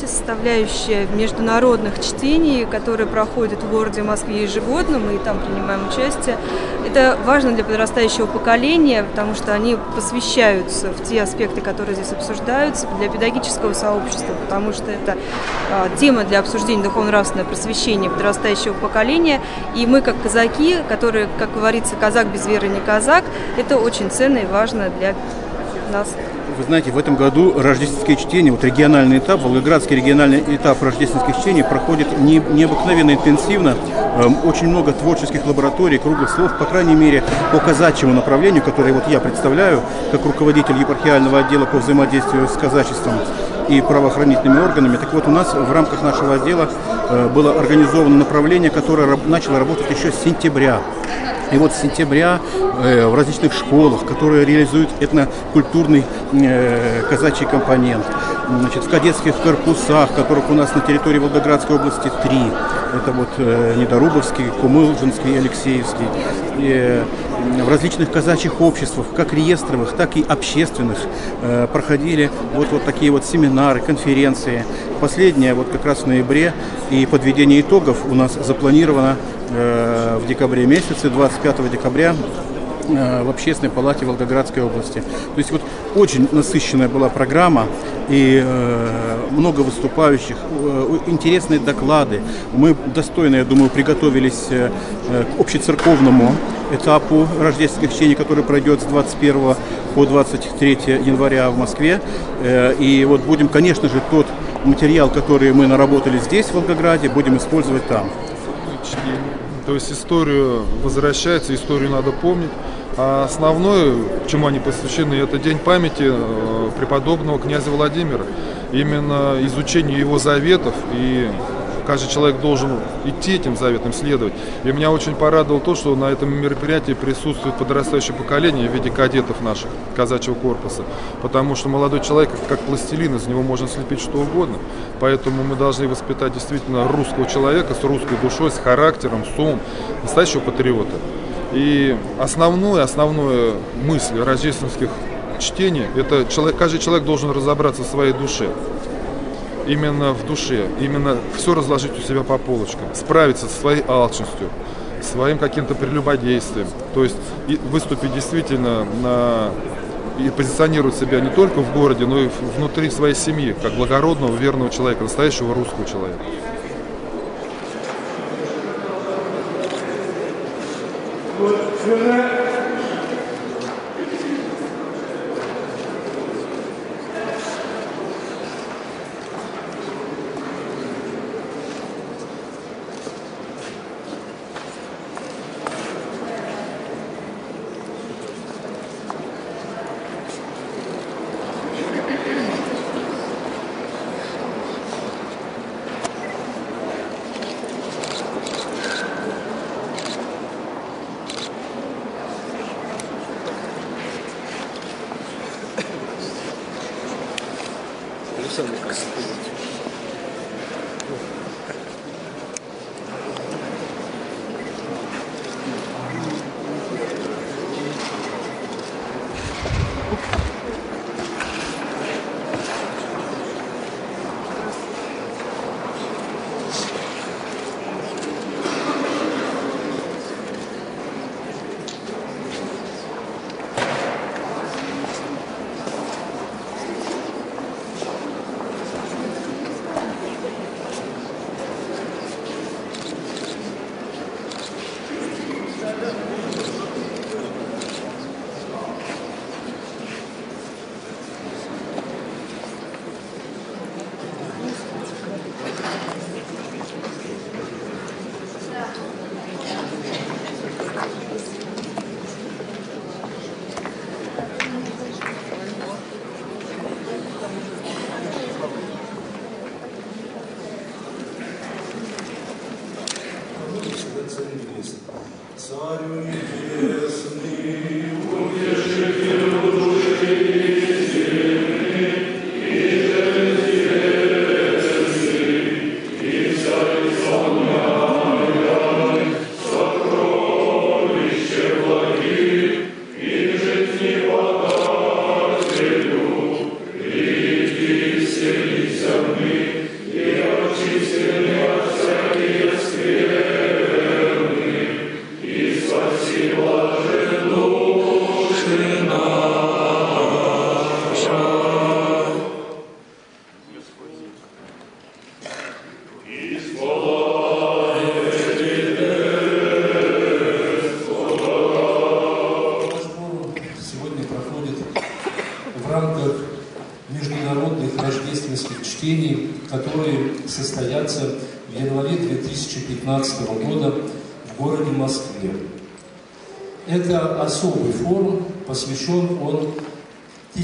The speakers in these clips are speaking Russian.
мероприятие, составляющее международных чтений, которые проходят в городе Москве ежегодно, мы и там принимаем участие. Это важно для подрастающего поколения, потому что они посвящаются в те аспекты, которые здесь обсуждаются, для педагогического сообщества, потому что это а, тема для обсуждения духовно-нравственного просвещения подрастающего поколения. И мы, как казаки, которые, как говорится, казак без веры не казак, это очень ценно и важно для нас. Вы знаете, в этом году рождественские чтения, вот региональный этап, Волгоградский региональный этап рождественских чтений проходит не, необыкновенно интенсивно. Эм, очень много творческих лабораторий, круглых слов, по крайней мере, по казачьему направлению, которое вот я представляю, как руководитель епархиального отдела по взаимодействию с казачеством и правоохранительными органами. Так вот, у нас в рамках нашего отдела э, было организовано направление, которое начало работать еще с сентября. И вот с сентября э, в различных школах, которые реализуют этнокультурный э, казачий компонент, значит, в кадетских корпусах, которых у нас на территории Волгоградской области три, это вот э, Недорубовский, Кумылжинский, Алексеевский, э, в различных казачьих обществах, как реестровых, так и общественных, э, проходили вот, вот такие вот семинары, конференции. Последняя вот как раз в ноябре, и подведение итогов у нас запланировано Э, в декабре месяце, 25 декабря э, в Общественной палате Волгоградской области. То есть вот очень насыщенная была программа и э, много выступающих, э, интересные доклады. Мы достойно, я думаю, приготовились э, к общецерковному этапу рождественских чтений, который пройдет с 21 по 23 января в Москве. Э, и вот будем, конечно же, тот материал, который мы наработали здесь, в Волгограде, будем использовать там. То есть историю возвращается, историю надо помнить. А основное, чему они посвящены, это день памяти э, преподобного князя Владимира. Именно изучение его заветов и каждый человек должен идти этим заветам, следовать. И меня очень порадовало то, что на этом мероприятии присутствует подрастающее поколение в виде кадетов наших, казачьего корпуса. Потому что молодой человек, как пластилин, из него можно слепить что угодно. Поэтому мы должны воспитать действительно русского человека с русской душой, с характером, с умом, настоящего патриота. И основное, основное мысль рождественских чтений, это человек, каждый человек должен разобраться в своей душе именно в душе, именно все разложить у себя по полочкам, справиться со своей алчностью, своим каким-то прелюбодействием, то есть и выступить действительно на и позиционировать себя не только в городе, но и внутри своей семьи, как благородного, верного человека, настоящего русского человека. Вот,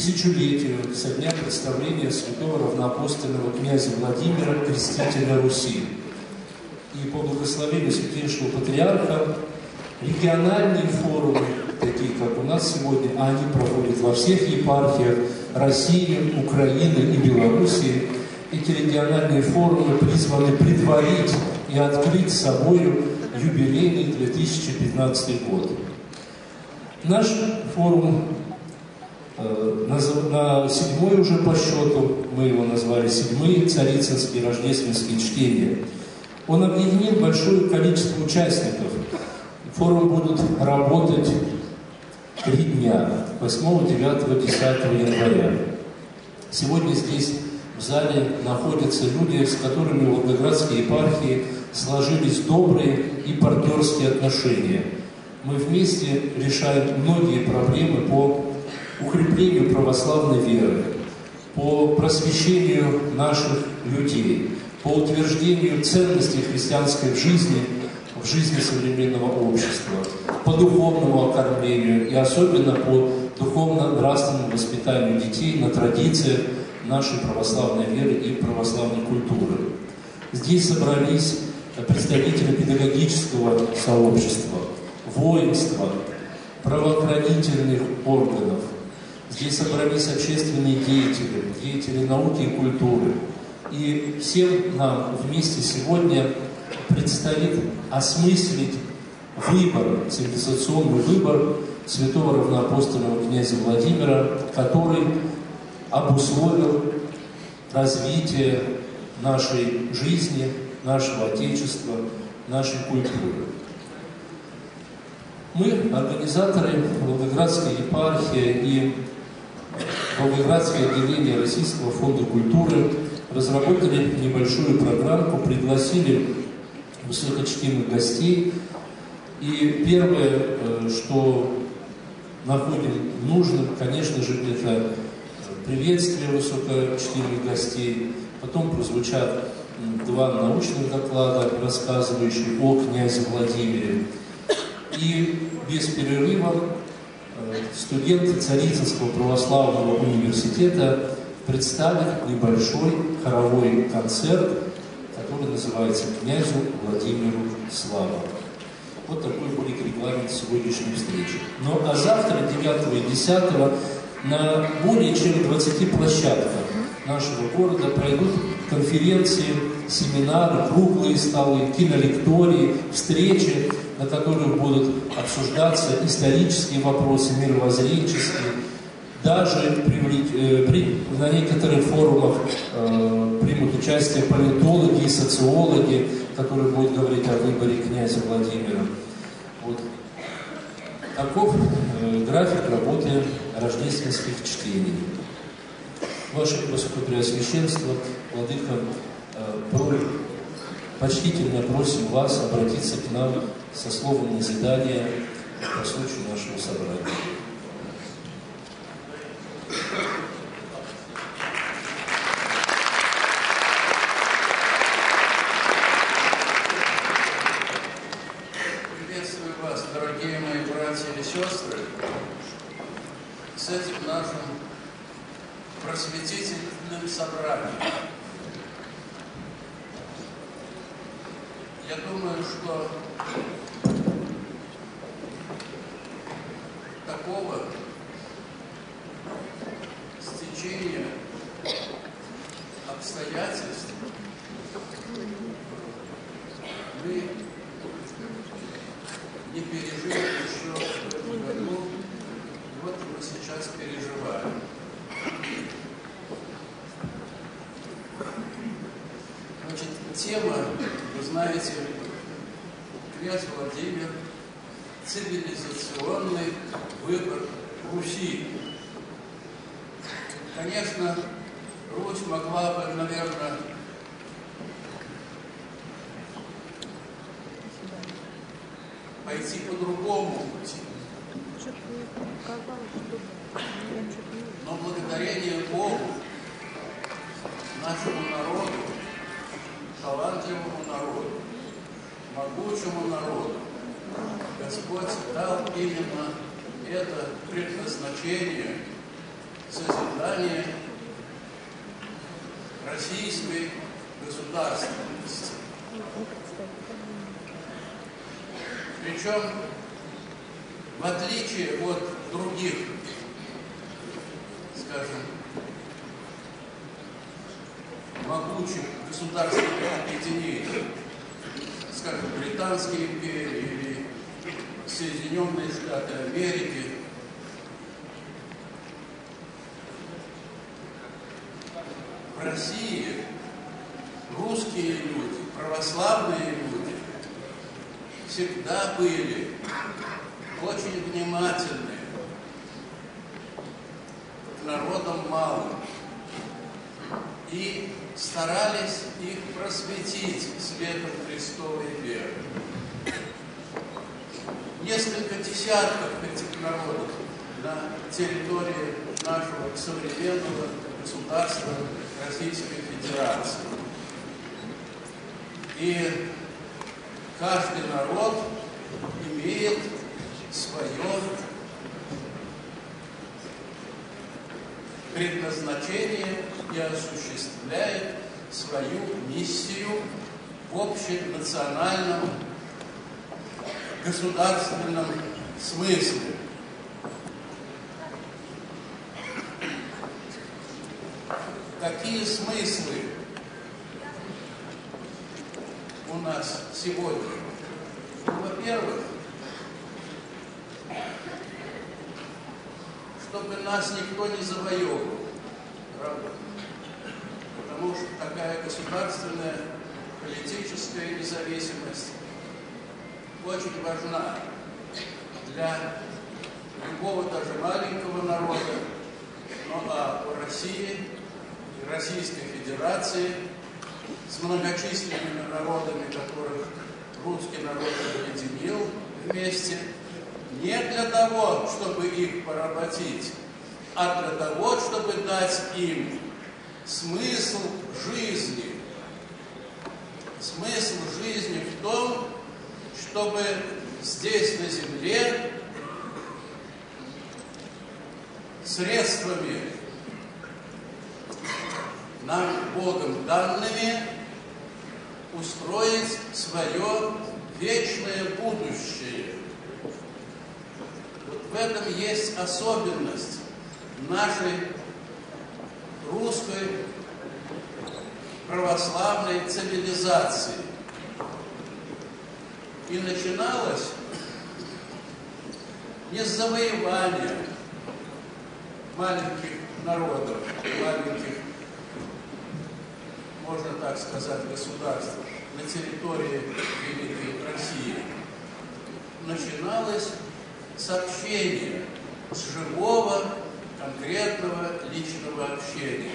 тысячелетию со дня представления святого равноапостольного князя Владимира, крестителя Руси. И по благословению святейшего патриарха региональные форумы, такие как у нас сегодня, они проходят во всех епархиях России, Украины и Белоруссии. Эти региональные форумы призваны предварить и открыть собою юбилейный 2015 год. Наш форум на седьмой уже по счету, мы его назвали седьмые царицынские рождественские чтения. Он объединил большое количество участников. Форум будут работать три дня, 8, 9, 10 января. Сегодня здесь в зале находятся люди, с которыми в Волгоградской епархии сложились добрые и партнерские отношения – мы вместе решаем многие проблемы по укреплению православной веры, по просвещению наших людей, по утверждению ценностей христианской жизни, в жизни современного общества, по духовному окормлению и особенно по духовно-нравственному воспитанию детей на традициях нашей православной веры и православной культуры. Здесь собрались представители педагогического сообщества, воинства, правоохранительных органов. Здесь собрались общественные деятели, деятели науки и культуры. И всем нам вместе сегодня предстоит осмыслить выбор, цивилизационный выбор святого равноапостольного князя Владимира, который обусловил развитие нашей жизни, нашего Отечества, нашей культуры. Мы, организаторы Волгоградской епархии и Волгоградское отделение Российского фонда культуры, разработали небольшую программку, пригласили высокочтимых гостей. И первое, э, что находим нужным, конечно же, это приветствие высокочтимых гостей. Потом прозвучат два научных доклада, рассказывающие о князе Владимире. И без перерыва студенты Царицынского православного университета представят небольшой хоровой концерт, который называется «Князю Владимиру Слава». Вот такой будет регламент сегодняшней встречи. Ну а завтра, 9 и 10, на более чем 20 площадках нашего города пройдут конференции, семинары, круглые столы, кинолектории, встречи, на которых будут обсуждаться исторические вопросы, мировоззренческие. Даже привлечь, э, при, на некоторых форумах э, примут участие политологи и социологи, которые будут говорить о выборе князя Владимира. Вот. Таков э, график работы рождественских чтений. Ваше Высокопреосвященство, Владыка, э, почтительно просим вас обратиться к нам со словом назидания по случаю нашего собрания. Приветствую вас, дорогие мои братья и сестры, с этим нашим просветительным собранием. Я думаю, что такого стечения обстоятельств мы не пережили еще в этом году. Вот мы сейчас переживаем. тема, вы знаете, князь Владимир, цивилизационный выбор Руси. Конечно, могла бы, наверное, пойти по другому пути. Но благодарение Богу, нашему народу, талантливому народу, могучему народу, Господь дал именно это предназначение созидания российской государственности. Причем, в отличие от других, скажем, могучих государственных объединений, скажем, Британской империи или Соединенные Штаты Америки, в России русские люди, православные люди всегда были очень внимательны к народам малым и старались их просветить светом Христовой веры. Несколько десятков этих народов на территории нашего современного государства Российской Федерации. И каждый народ имеет свое предназначение и осуществляет свою миссию в общенациональном государственном смысле. Какие смыслы у нас сегодня? Ну, во-первых, чтобы нас никто не завоевывал, правда? Потому что такая государственная политическая независимость очень важна для любого даже маленького народа, но а в России Российской Федерации с многочисленными народами, которых русский народ объединил вместе, не для того, чтобы их поработить, а для того, чтобы дать им смысл жизни. Смысл жизни в том, чтобы здесь, на земле, средствами, нам Богом данными, устроить свое вечное будущее. Вот в этом есть особенность нашей русской православной цивилизации. И начиналось не с завоевания маленьких народов, маленьких, так сказать, государств на территории Великой России. Начиналось с общения, с живого, конкретного личного общения.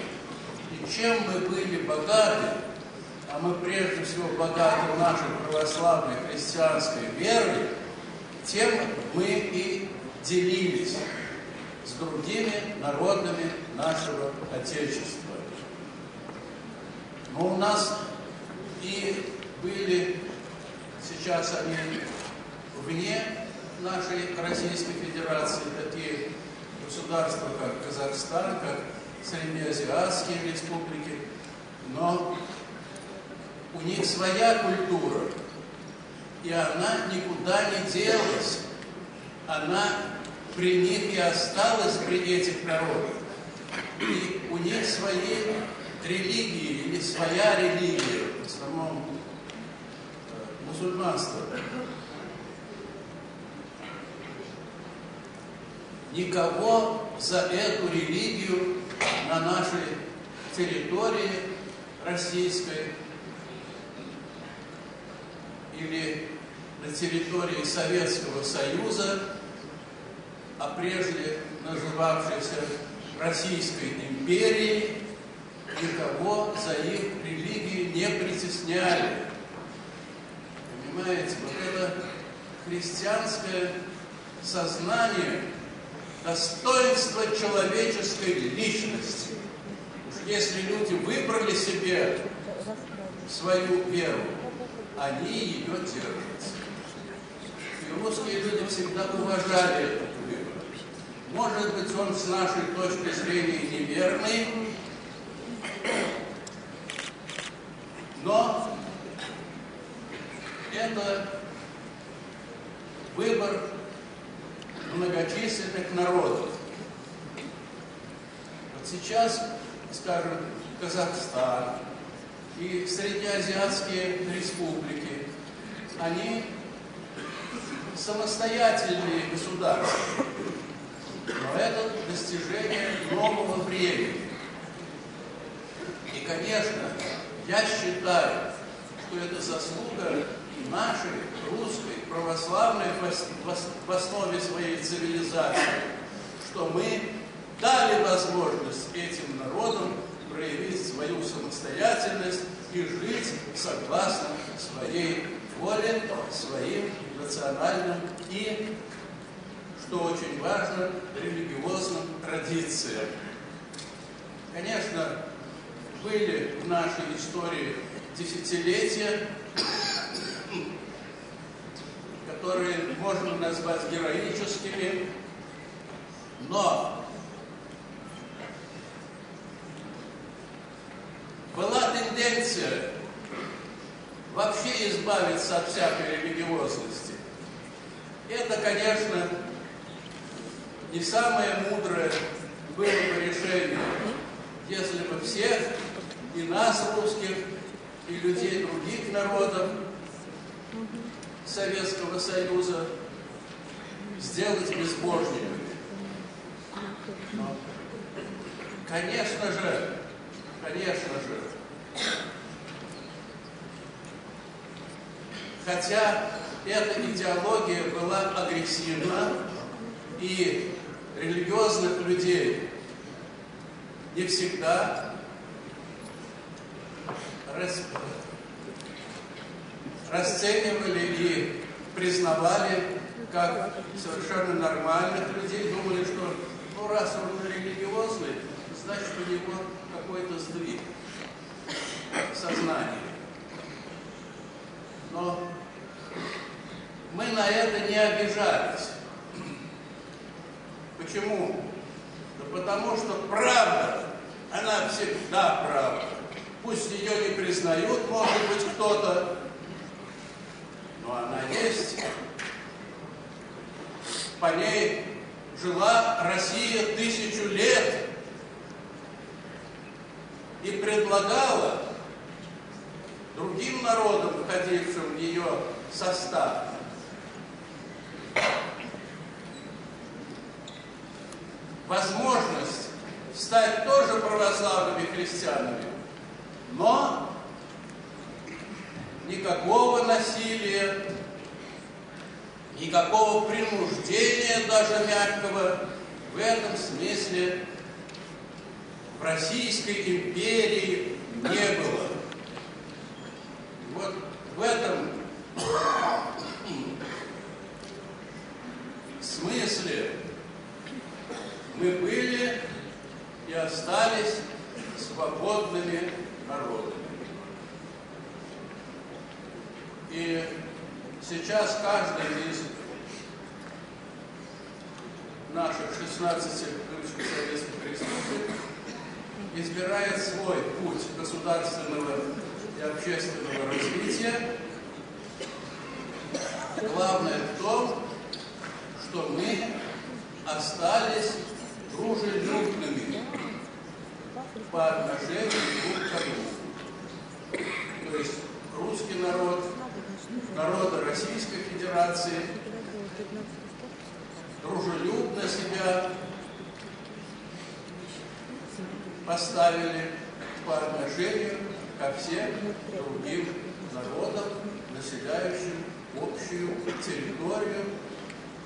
И чем мы были богаты, а мы прежде всего богаты нашей православной христианской верой, тем мы и делились с другими народами нашего Отечества. Но у нас и были, сейчас они вне нашей Российской Федерации, такие государства, как Казахстан, как Среднеазиатские республики, но у них своя культура, и она никуда не делась. Она при них и осталась при этих народах. И у них свои религии или своя религия, в основном э, мусульманство. Никого за эту религию на нашей территории российской или на территории Советского Союза, а прежде называвшейся Российской империей, никого за их религию не притесняли. Понимаете, вот это христианское сознание достоинства человеческой личности. Если люди выбрали себе свою веру, они ее держат. И русские люди всегда уважали этот выбор. Может быть, он с нашей точки зрения неверный, но это выбор многочисленных народов. Вот сейчас, скажем, Казахстан и среднеазиатские республики, они самостоятельные государства. Но это достижение нового времени. И, конечно, я считаю, что это заслуга нашей русской православной в основе своей цивилизации, что мы дали возможность этим народам проявить свою самостоятельность и жить согласно своей воле, своим национальным и, что очень важно, религиозным традициям. Конечно, были в нашей истории десятилетия, которые можно назвать героическими, но была тенденция вообще избавиться от всякой религиозности. Это, конечно, не самое мудрое было бы решение, если бы всех, и нас, русских, и людей других народов, Советского Союза сделать безбожниками. Но, конечно же, конечно же, хотя эта идеология была агрессивна, и религиозных людей не всегда расценивали и признавали как совершенно нормальных людей, думали, что ну раз он религиозный, значит у него какой-то сдвиг сознания. Но мы на это не обижались. Почему? Да потому что правда, она всегда правда. Пусть ее не признают, может быть, кто-то, но она есть. По ней жила Россия тысячу лет и предлагала другим народам, входившим в ее состав, возможность стать тоже православными христианами, но никакого насилия, никакого принуждения даже мягкого в этом смысле в Российской империи не было. Вот в этом смысле мы были и остались свободными народами. И сейчас каждый из наших 16 бывших советских республик избирает свой путь государственного и общественного развития. Главное в том, что мы остались дружелюбными по отношению друг к другу. То есть русский народ, народы Российской Федерации дружелюбно себя поставили по отношению ко всем другим народов, населяющих общую территорию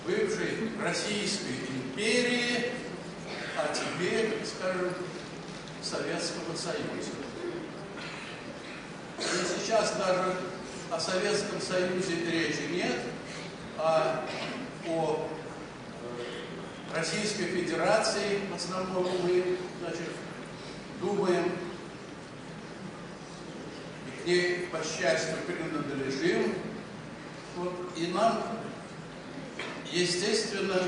бывшей Российской империи, а теперь, скажем, Советского Союза. И сейчас даже о Советском Союзе речи нет, а о э, Российской Федерации в основном мы значит, думаем и к ней, по счастью, принадлежим. Вот, и нам, естественно,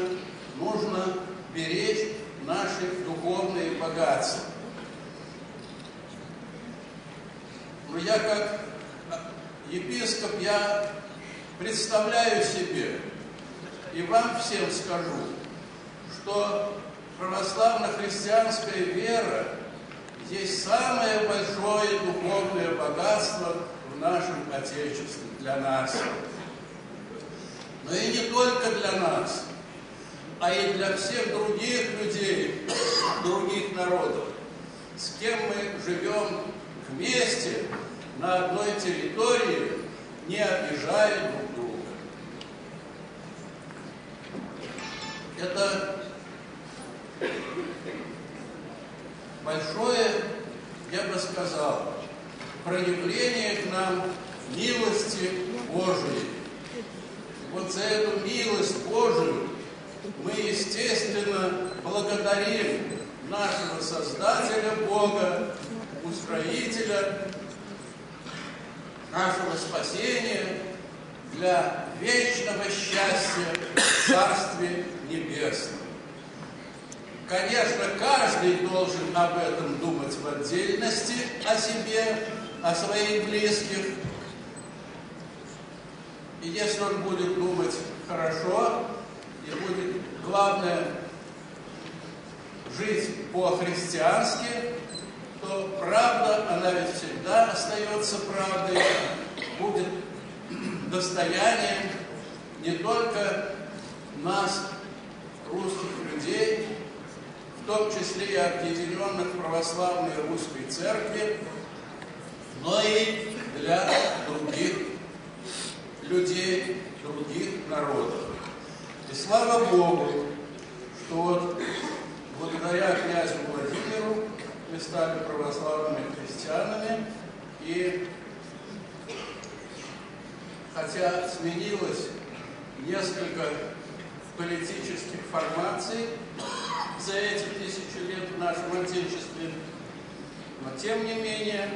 нужно беречь наши духовные богатства. Но я как епископ, я представляю себе и вам всем скажу, что православно-христианская вера есть самое большое духовное богатство в нашем Отечестве для нас. Но и не только для нас, а и для всех других людей, других народов, с кем мы живем вместе на одной территории, не обижая друг друга. Это большое, я бы сказал, проявление к нам милости Божией. Вот за эту милость Божию мы, естественно, благодарим нашего Создателя Бога, Устроителя нашего спасения для вечного счастья в Царстве Небесном. Конечно, каждый должен об этом думать в отдельности, о себе, о своих близких. И если он будет думать хорошо, и будет, главное, жить по-христиански, то правда, она ведь всегда остается правдой, будет достоянием не только нас, русских людей, в том числе и объединенных православной русской церкви, но и для других людей, других народов. И слава Богу, что вот благодаря князю Владимиру мы стали православными христианами, и хотя сменилось несколько политических формаций за эти тысячи лет в нашем Отечестве, но тем не менее,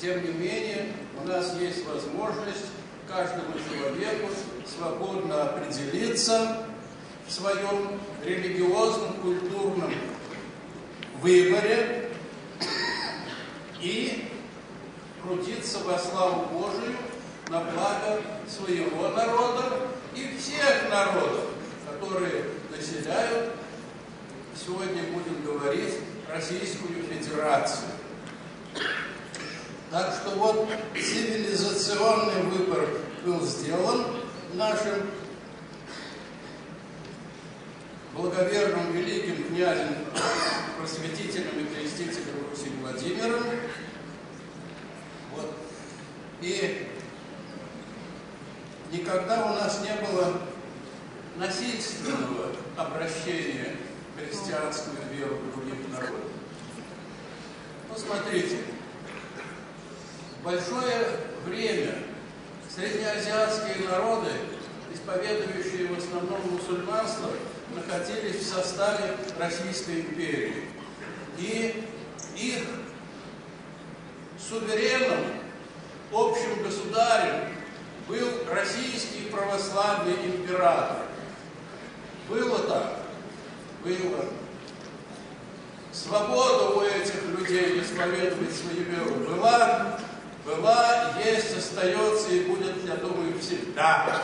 тем не менее, у нас есть возможность каждому человеку свободно определиться в своем религиозном, культурном выборе и крутиться во славу Божию на благо своего народа и всех народов, которые населяют, сегодня будем говорить, Российскую Федерацию. Так что вот цивилизационный выбор был сделан нашим благоверным великим князем, просветителем и крестителем Руси Владимиром. Вот. И никогда у нас не было насильственного обращения в христианскую веру других народов. Ну, смотрите, большое время среднеазиатские народы, исповедующие в основном мусульманство, находились в составе Российской империи. И их суверенным, общим государем был российский православный император. Было так? Было. Свобода у этих людей исповедовать свою веру была, была, есть, остается и будет, я думаю, всегда.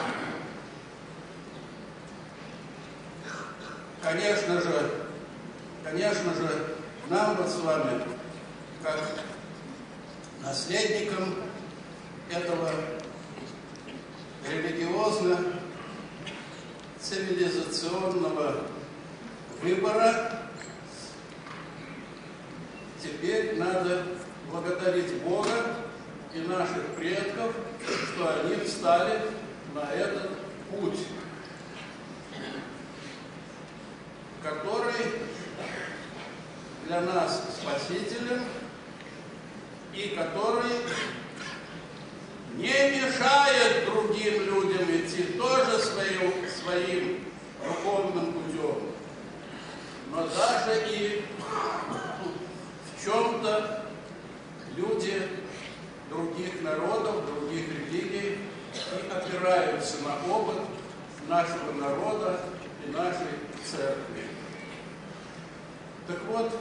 конечно же, конечно же, нам вот с вами, как наследникам этого религиозно-цивилизационного выбора, теперь надо благодарить Бога и наших предков, что они встали на этот путь. который для нас спасителем и который не мешает другим людям идти тоже своим своим духовным путем, но даже и в чем-то люди других народов, других религий и опираются на опыт нашего народа и нашей церкви. Так вот,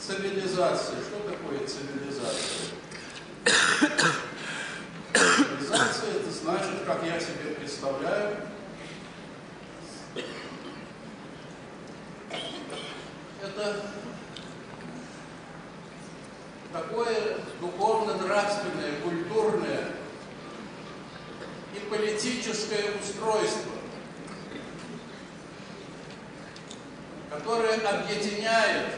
цивилизация. Что такое цивилизация? Цивилизация это значит, как я себе представляю, это такое духовно-нравственное, культурное и политическое устройство, объединяет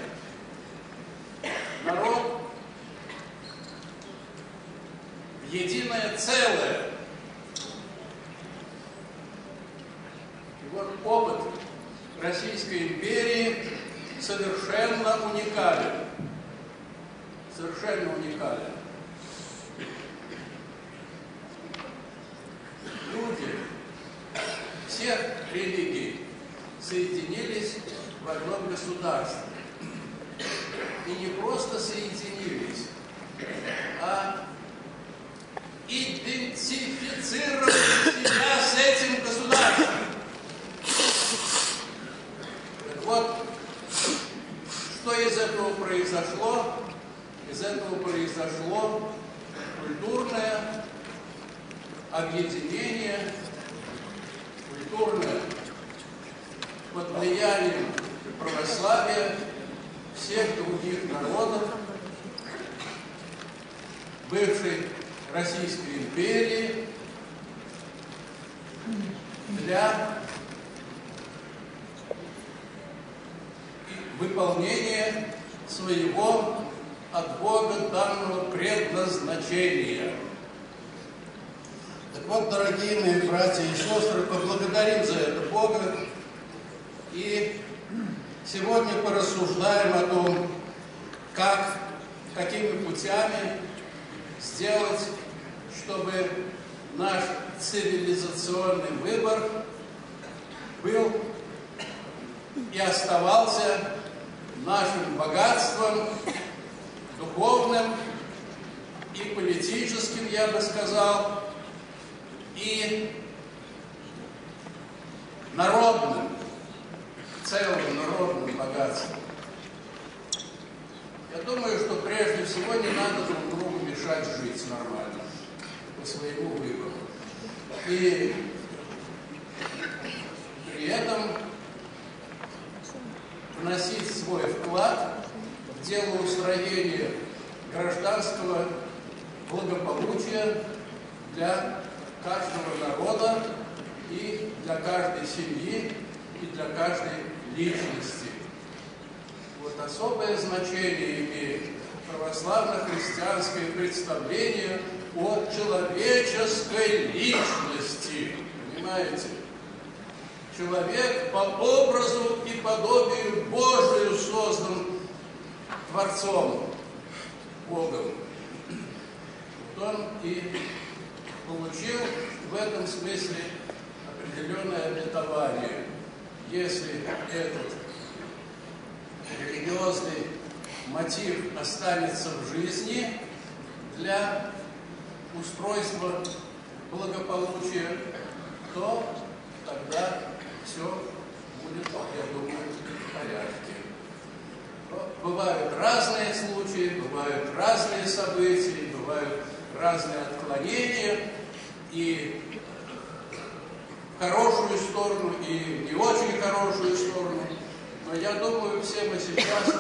мы сейчас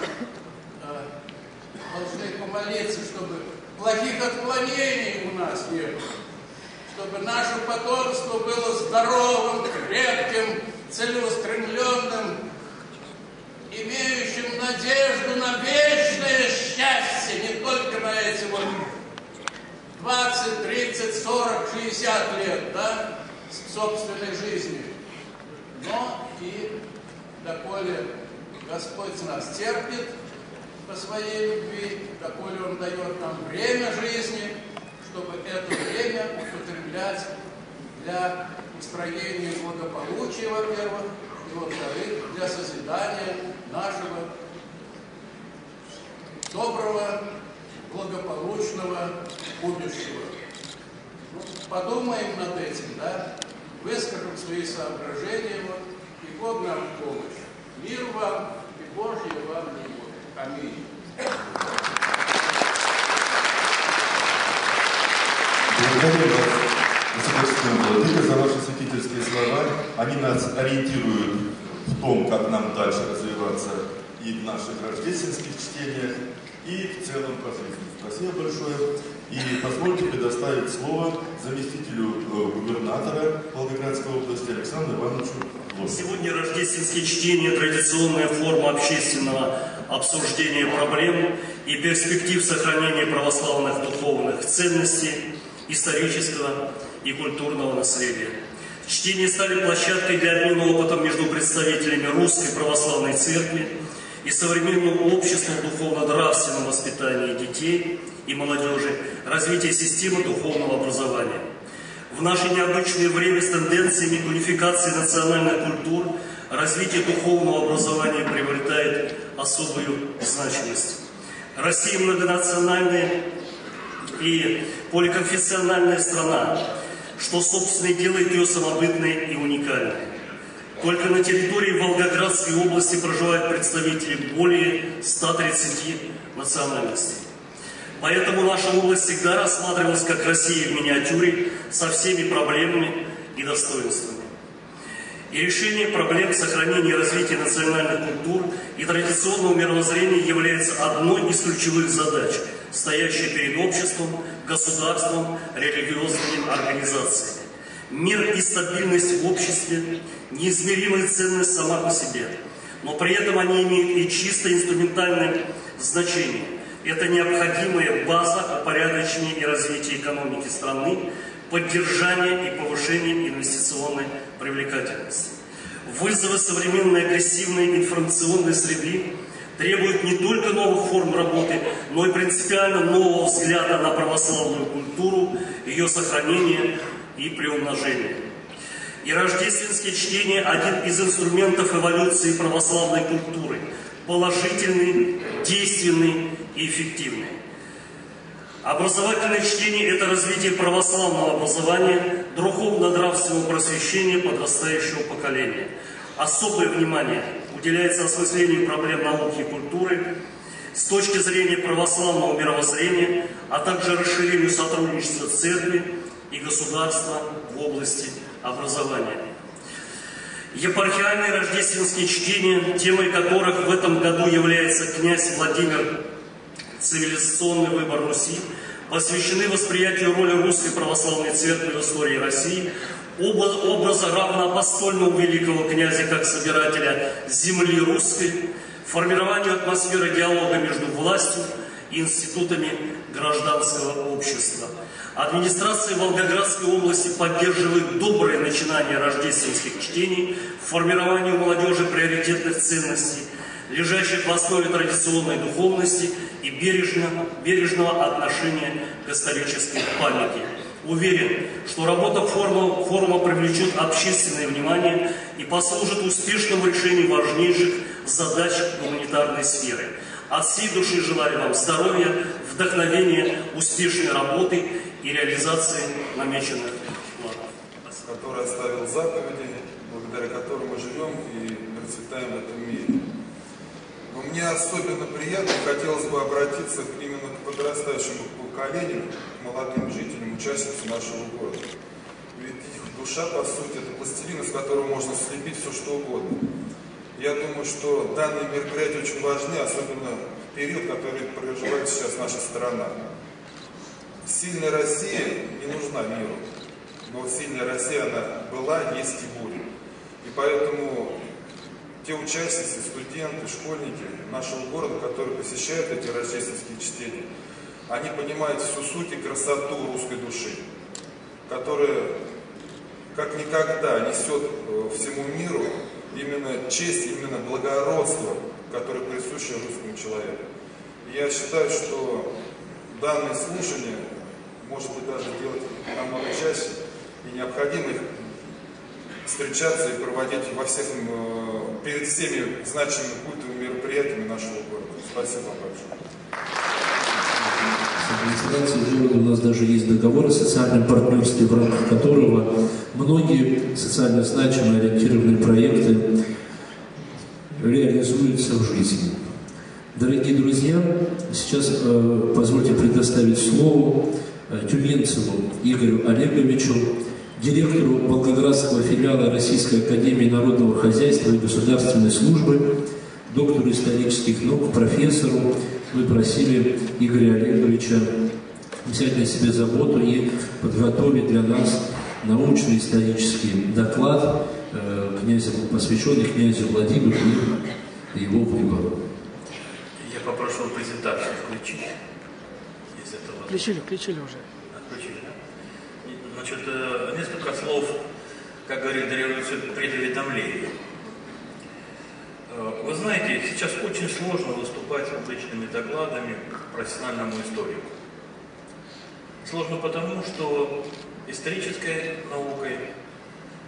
э, должны помолиться, чтобы плохих отклонений у нас не было, чтобы наше потомство было здоровым, крепким, целеустремленным, имеющим надежду на вечное счастье, не только на эти вот 20, 30, 40, 60 лет, да, собственной жизни, но и до более Господь нас терпит по своей любви, доколе Он дает нам время жизни, чтобы это время употреблять для устроения благополучия, во-первых, и, во-вторых, для созидания нашего доброго, благополучного будущего. Ну, подумаем над этим, да? Выскажем свои соображения, вот, и Бог нам в помощь. Мир вам и Божья вам любовь. Аминь. Благодарю вас, государственный владыка, за ваши святительские слова. Они нас ориентируют в том, как нам дальше развиваться и в наших рождественских чтениях, и в целом по жизни. Спасибо большое. И позвольте предоставить слово заместителю э, губернатора Волгоградской области Александру Ивановичу. Сегодня рождественские чтения – традиционная форма общественного обсуждения проблем и перспектив сохранения православных духовных ценностей, исторического и культурного наследия. Чтения стали площадкой для обмена опытом между представителями Русской Православной Церкви и современного общества в духовно-нравственном воспитании детей и молодежи, развития системы духовного образования. В наше необычное время с тенденциями к унификации национальных культур развитие духовного образования приобретает особую значимость. Россия многонациональная и поликонфессиональная страна, что, собственно, делает ее самобытной и уникальной. Только на территории Волгоградской области проживают представители более 130 национальностей. Поэтому наша область всегда рассматривалась как Россия в миниатюре со всеми проблемами и достоинствами. И решение проблем сохранения и развития национальных культур и традиционного мировоззрения является одной из ключевых задач, стоящей перед обществом, государством, религиозными организациями. Мир и стабильность в обществе – неизмеримая ценность сама по себе, но при этом они имеют и чисто инструментальное значение. Это необходимая база упорядочения и развития экономики страны, поддержания и повышения инвестиционной привлекательности. Вызовы современной агрессивной информационной среды требуют не только новых форм работы, но и принципиально нового взгляда на православную культуру, ее сохранение и приумножение. И рождественские чтения – один из инструментов эволюции православной культуры, положительный, действенный и эффективный. Образовательное чтение – это развитие православного образования, духовно-нравственного просвещения подрастающего поколения. Особое внимание уделяется осмыслению проблем науки и культуры с точки зрения православного мировоззрения, а также расширению сотрудничества церкви и государства в области образования. Епархиальные рождественские чтения, темой которых в этом году является князь Владимир «Цивилизационный выбор Руси», посвящены восприятию роли Русской Православной Церкви в истории России, образа равноапостольного великого князя как собирателя земли русской, формированию атмосферы диалога между властью и институтами гражданского общества. Администрация Волгоградской области поддерживает добрые начинания рождественских чтений у молодежи приоритетных ценностей, лежащих в основе традиционной духовности и бережного, бережного отношения к исторической памяти. Уверен, что работа форума, форума привлечет общественное внимание и послужит успешному решению важнейших задач гуманитарной сферы. От всей души желаю вам здоровья, вдохновения, успешной работы и реализации намеченных планов. Который оставил заповеди, благодаря которым мы живем и процветаем в этом мире. Мне особенно приятно, хотелось бы обратиться именно к подрастающему поколению, к молодым жителям, участникам нашего города. Ведь их душа, по сути, это пластилин, из которого можно слепить все, что угодно. Я думаю, что данные мероприятия очень важны, особенно в период, который проживает сейчас наша страна. Сильная Россия не нужна миру, но сильная Россия, она была, есть и будет. И поэтому те участники, студенты, школьники нашего города, которые посещают эти рождественские чтения, они понимают всю суть и красоту русской души, которая как никогда несет э, всему миру именно честь, именно благородство, которое присуще русскому человеку. Я считаю, что данное слушание, может быть, даже делать намного чаще, и необходимо их встречаться и проводить во всех, э, перед всеми значимыми культовыми мероприятиями нашего города. Спасибо вам большое. У нас даже есть договор о социальном партнерстве, в рамках которого многие социально значимые ориентированные проекты реализуются в жизни. Дорогие друзья, сейчас э, позвольте предоставить слово э, Тюменцеву Игорю Олеговичу, директору Волгоградского филиала Российской Академии Народного Хозяйства и Государственной Службы, доктору исторических наук, профессору. Мы просили Игоря Олеговича взять на себя заботу и подготовить для нас научно-исторический доклад, э, князю, посвященный князю Владимиру и его выбору. Я попрошу презентацию включить. Включили, включили уже. Значит, э, несколько слов, как говорит древнейший предуведомление. Э, Вы знаете, сейчас очень сложно выступать с публичными докладами профессиональному историку. Сложно потому, что исторической наукой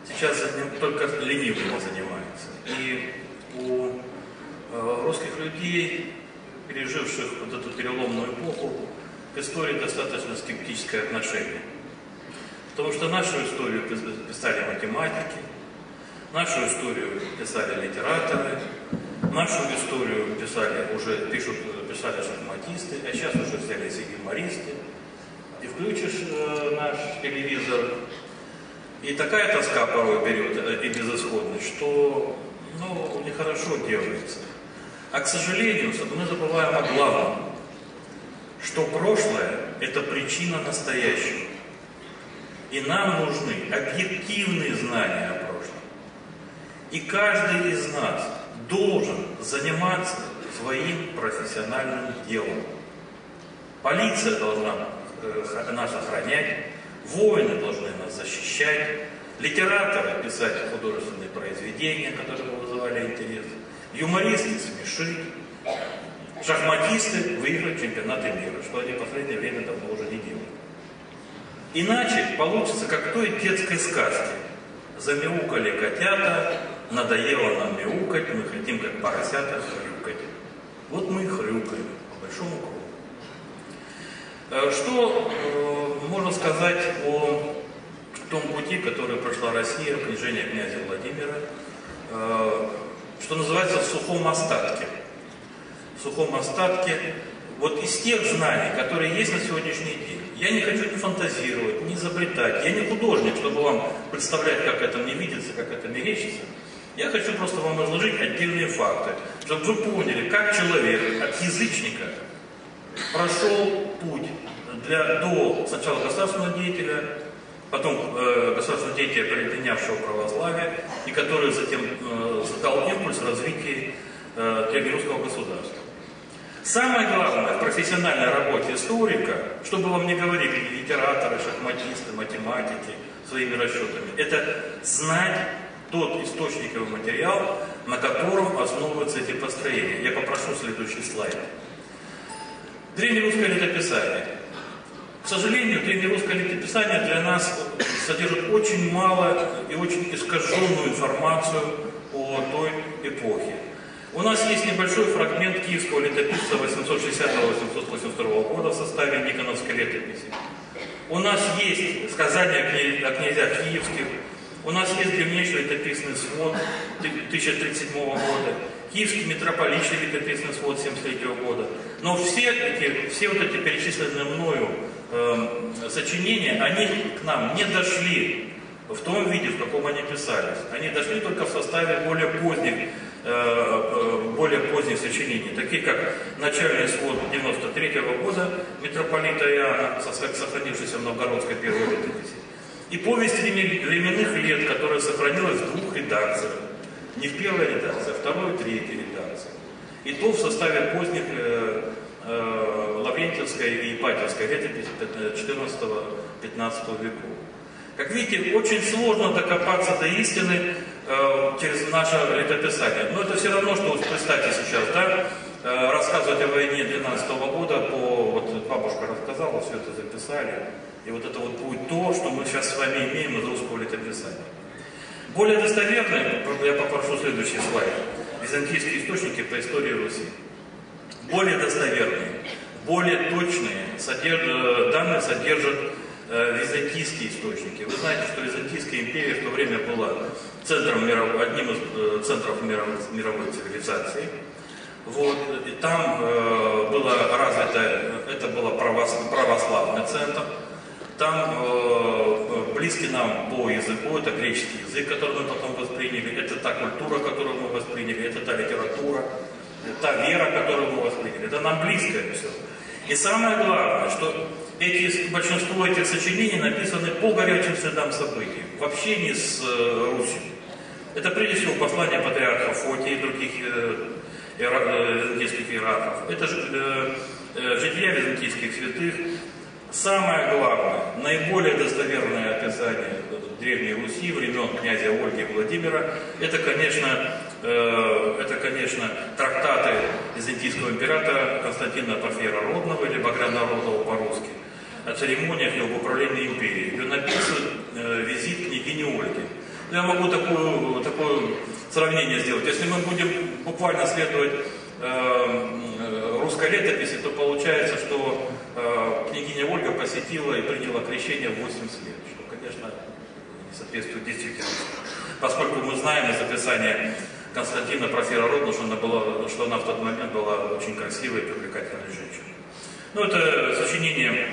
сейчас только ленивые занимаются. И у э, русских людей, переживших вот эту переломную эпоху, к истории достаточно скептическое отношение. Потому что нашу историю пис- писали математики, нашу историю писали литераторы, нашу историю писали уже пишут, писали шахматисты, а сейчас уже взялись и юмористы. И включишь э, наш телевизор, и такая тоска порой берет, э, и безысходность, что ну, нехорошо делается. А к сожалению, мы забываем о главном, что прошлое – это причина настоящего. И нам нужны объективные знания о прошлом. И каждый из нас должен заниматься своим профессиональным делом. Полиция должна э, нас охранять, воины должны нас защищать, литераторы писать художественные произведения, которые вызывали интерес, юмористы смешить, шахматисты выиграть чемпионаты мира, что они в последнее время давно уже не делают. Иначе получится, как в той детской сказке. Замяукали котята, надоело нам мяукать, мы хотим, как поросята, хрюкать. Вот мы и хрюкаем, по большому кругу. Э, Что э, можно сказать о том пути, который прошла Россия, княжение князя Владимира, э, что называется в сухом остатке. В сухом остатке вот из тех знаний, которые есть на сегодняшний день. Я не хочу ни фантазировать, ни изобретать. Я не художник, чтобы вам представлять, как это мне видится, как это мерещится. Я хочу просто вам изложить отдельные факты, чтобы вы поняли, как человек от язычника прошел путь для, до сначала государственного деятеля, потом э, государственного деятеля, принявшего православие, и который затем э, задал импульс развития э, древнерусского государства. Самое главное в профессиональной работе историка, чтобы вам не говорили литераторы, шахматисты, математики своими расчетами, это знать тот источниковый материал, на котором основываются эти построения. Я попрошу следующий слайд. Древнерусское летописание. К сожалению, древнерусское летописание для нас содержит очень мало и очень искаженную информацию о той эпохе. У нас есть небольшой фрагмент киевского летописца 860-882 года в составе Никоновской летописи. У нас есть сказания о князях киевских, у нас есть древнейший летописный свод 1037 года, Киевский митрополичий летописный свод 73 года. Но все, эти, все вот эти перечисленные мною э, сочинения, они к нам не дошли в том виде, в каком они писались. Они дошли только в составе более поздних, более поздних сочинений, такие как начальный свод 93 года митрополита Иоанна, сохранившийся в Новгородской первой летописи, и повесть временных лет, которая сохранилась в двух редакциях. Не в первой редакции, а второй и третьей редакции. И то в составе поздних э, э, Лаврентьевской и Ипатьевской летописи 14-15 веков. Как видите, очень сложно докопаться до истины э, через наше летописание. Но это все равно, что вот представьте сейчас, да, э, рассказывать о войне 12 года, по, вот бабушка рассказала, все это записали. И вот это вот будет то, что мы сейчас с вами имеем из русского летописания. Более достоверные, я попрошу следующий слайд, византийские источники по истории Руси. Более достоверные, более точные. Э, данные содержат э, византийские источники. Вы знаете, что Византийская империя в то время была центром миров... одним из э, центров миров... мировой цивилизации. Вот, и там э, было развито, это был православный центр, там э, близкий нам по языку, это греческий язык, который мы потом восприняли, это та культура, которую мы восприняли, это та литература, та вера, которую мы восприняли. Это нам близкое все. И самое главное, что эти, большинство этих сочинений написаны по горячим следам событий, в общении с э, Русью. Это прежде всего послание патриарха Фотия и других э, э, византийских иерархов. Это э, э, жития византийских святых, Самое главное, наиболее достоверное описание Древней Руси времен князя Ольги Владимира, это, конечно, э, это, конечно, трактаты византийского императора Константина Порфира Родного или Багряна Родного по-русски о церемониях и об управлении империей. Ее написывает э, визит княгини Ольги. Я могу такое, такое сравнение сделать. Если мы будем буквально следовать э, русской летописи, то получается, что э, княгиня Ольга посетила и приняла крещение в 80 лет, что, конечно, не соответствует действительности. Поскольку мы знаем из описания Константина Профира Родна, что она, была, что она в тот момент была очень красивой и привлекательной женщиной. Ну, это сочинение,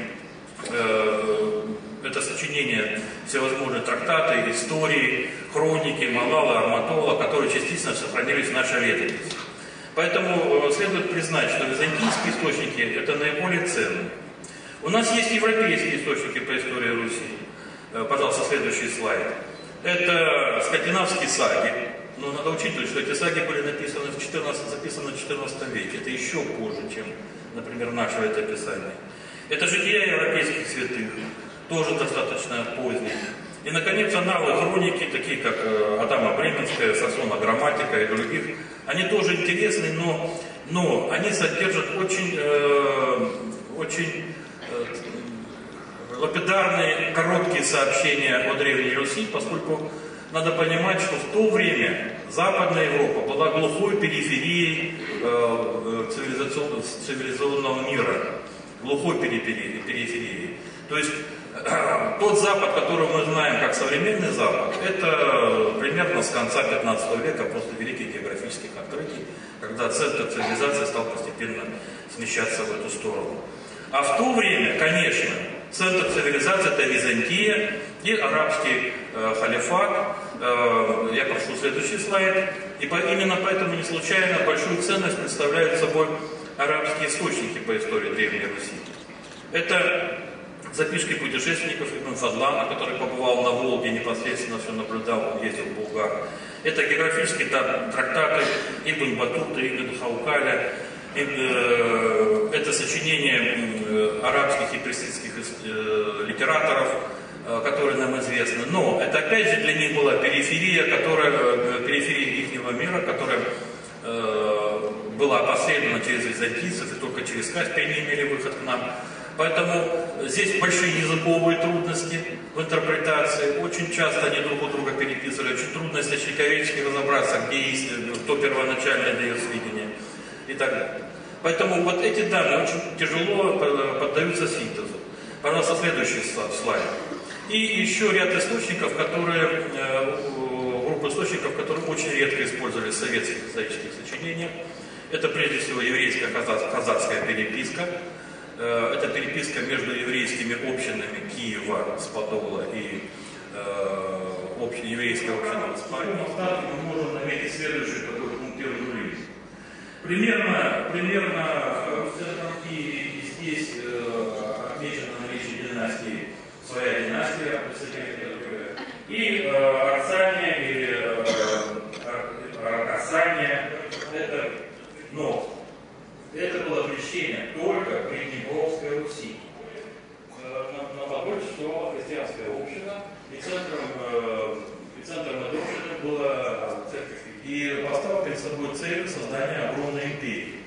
э, это сочинение всевозможные трактаты, истории, хроники, Малала, Арматола, которые частично сохранились в нашей летописи. Поэтому э, следует признать, что византийские источники – это наиболее ценные. У нас есть европейские источники по истории Руси. Э, пожалуйста, следующий слайд. Это скандинавские саги. Но надо учитывать, что эти саги были написаны в 14, записаны в 14 веке. Это еще позже, чем, например, наше это описание. Это жития европейских святых, тоже достаточно поздние. И, наконец, аналогы хроники, такие как э, Адама Бременская, Сосона Грамматика и других, они тоже интересны, но, но они содержат очень, э, очень э, лапидарные, короткие сообщения о Древней Руси, поскольку надо понимать, что в то время Западная Европа была глухой периферией э, э цивилизованного мира, глухой периферией. То есть тот Запад, который мы знаем как современный Запад, это примерно с конца 15 века после великих географических открытий, когда центр цивилизации стал постепенно смещаться в эту сторону. А в то время, конечно, центр цивилизации это Византия и арабский э, халифат. Э, я прошу следующий слайд. И по, именно поэтому не случайно большую ценность представляют собой арабские источники по истории Древней Руси. Это записки путешественников Ибн Фадлана, который побывал на Волге, непосредственно все наблюдал, он ездил в Булгар. Это географические трактаты Ибн Батута, Ибн Хаукаля, э, это сочинение э, арабских и персидских э, литераторов, которые нам известны. Но это опять же для них была периферия, которая, периферия их мира, которая была опосредована через византийцев, и только через Каспий они имели выход к нам. Поэтому здесь большие языковые трудности в интерпретации. Очень часто они друг у друга переписывали. Очень трудно источниковедчески разобраться, где есть, кто первоначально дает сведения и так далее. Поэтому вот эти данные очень тяжело поддаются синтезу. Пожалуйста, следующий слайд. И еще ряд источников, которые, э, группа источников, которые очень редко использовались в советских исторических сочинениях. Это прежде всего еврейская казахская переписка, это переписка между еврейскими общинами Киева, Спадола и э, общ, еврейской Спальни. Остатки мы можем наметить следующий такой пунктированный нули. Примерно, примерно э, в центре Киеве и здесь э, отмечено наличие династии, своя династия, и э, Арсания или э, Арсания, это, но это было крещение только при Днепровской Руси. Э, Напомню, что христианская община и центром, э, и центром этой общины была церковь. И поставил перед собой целью создания огромной империи.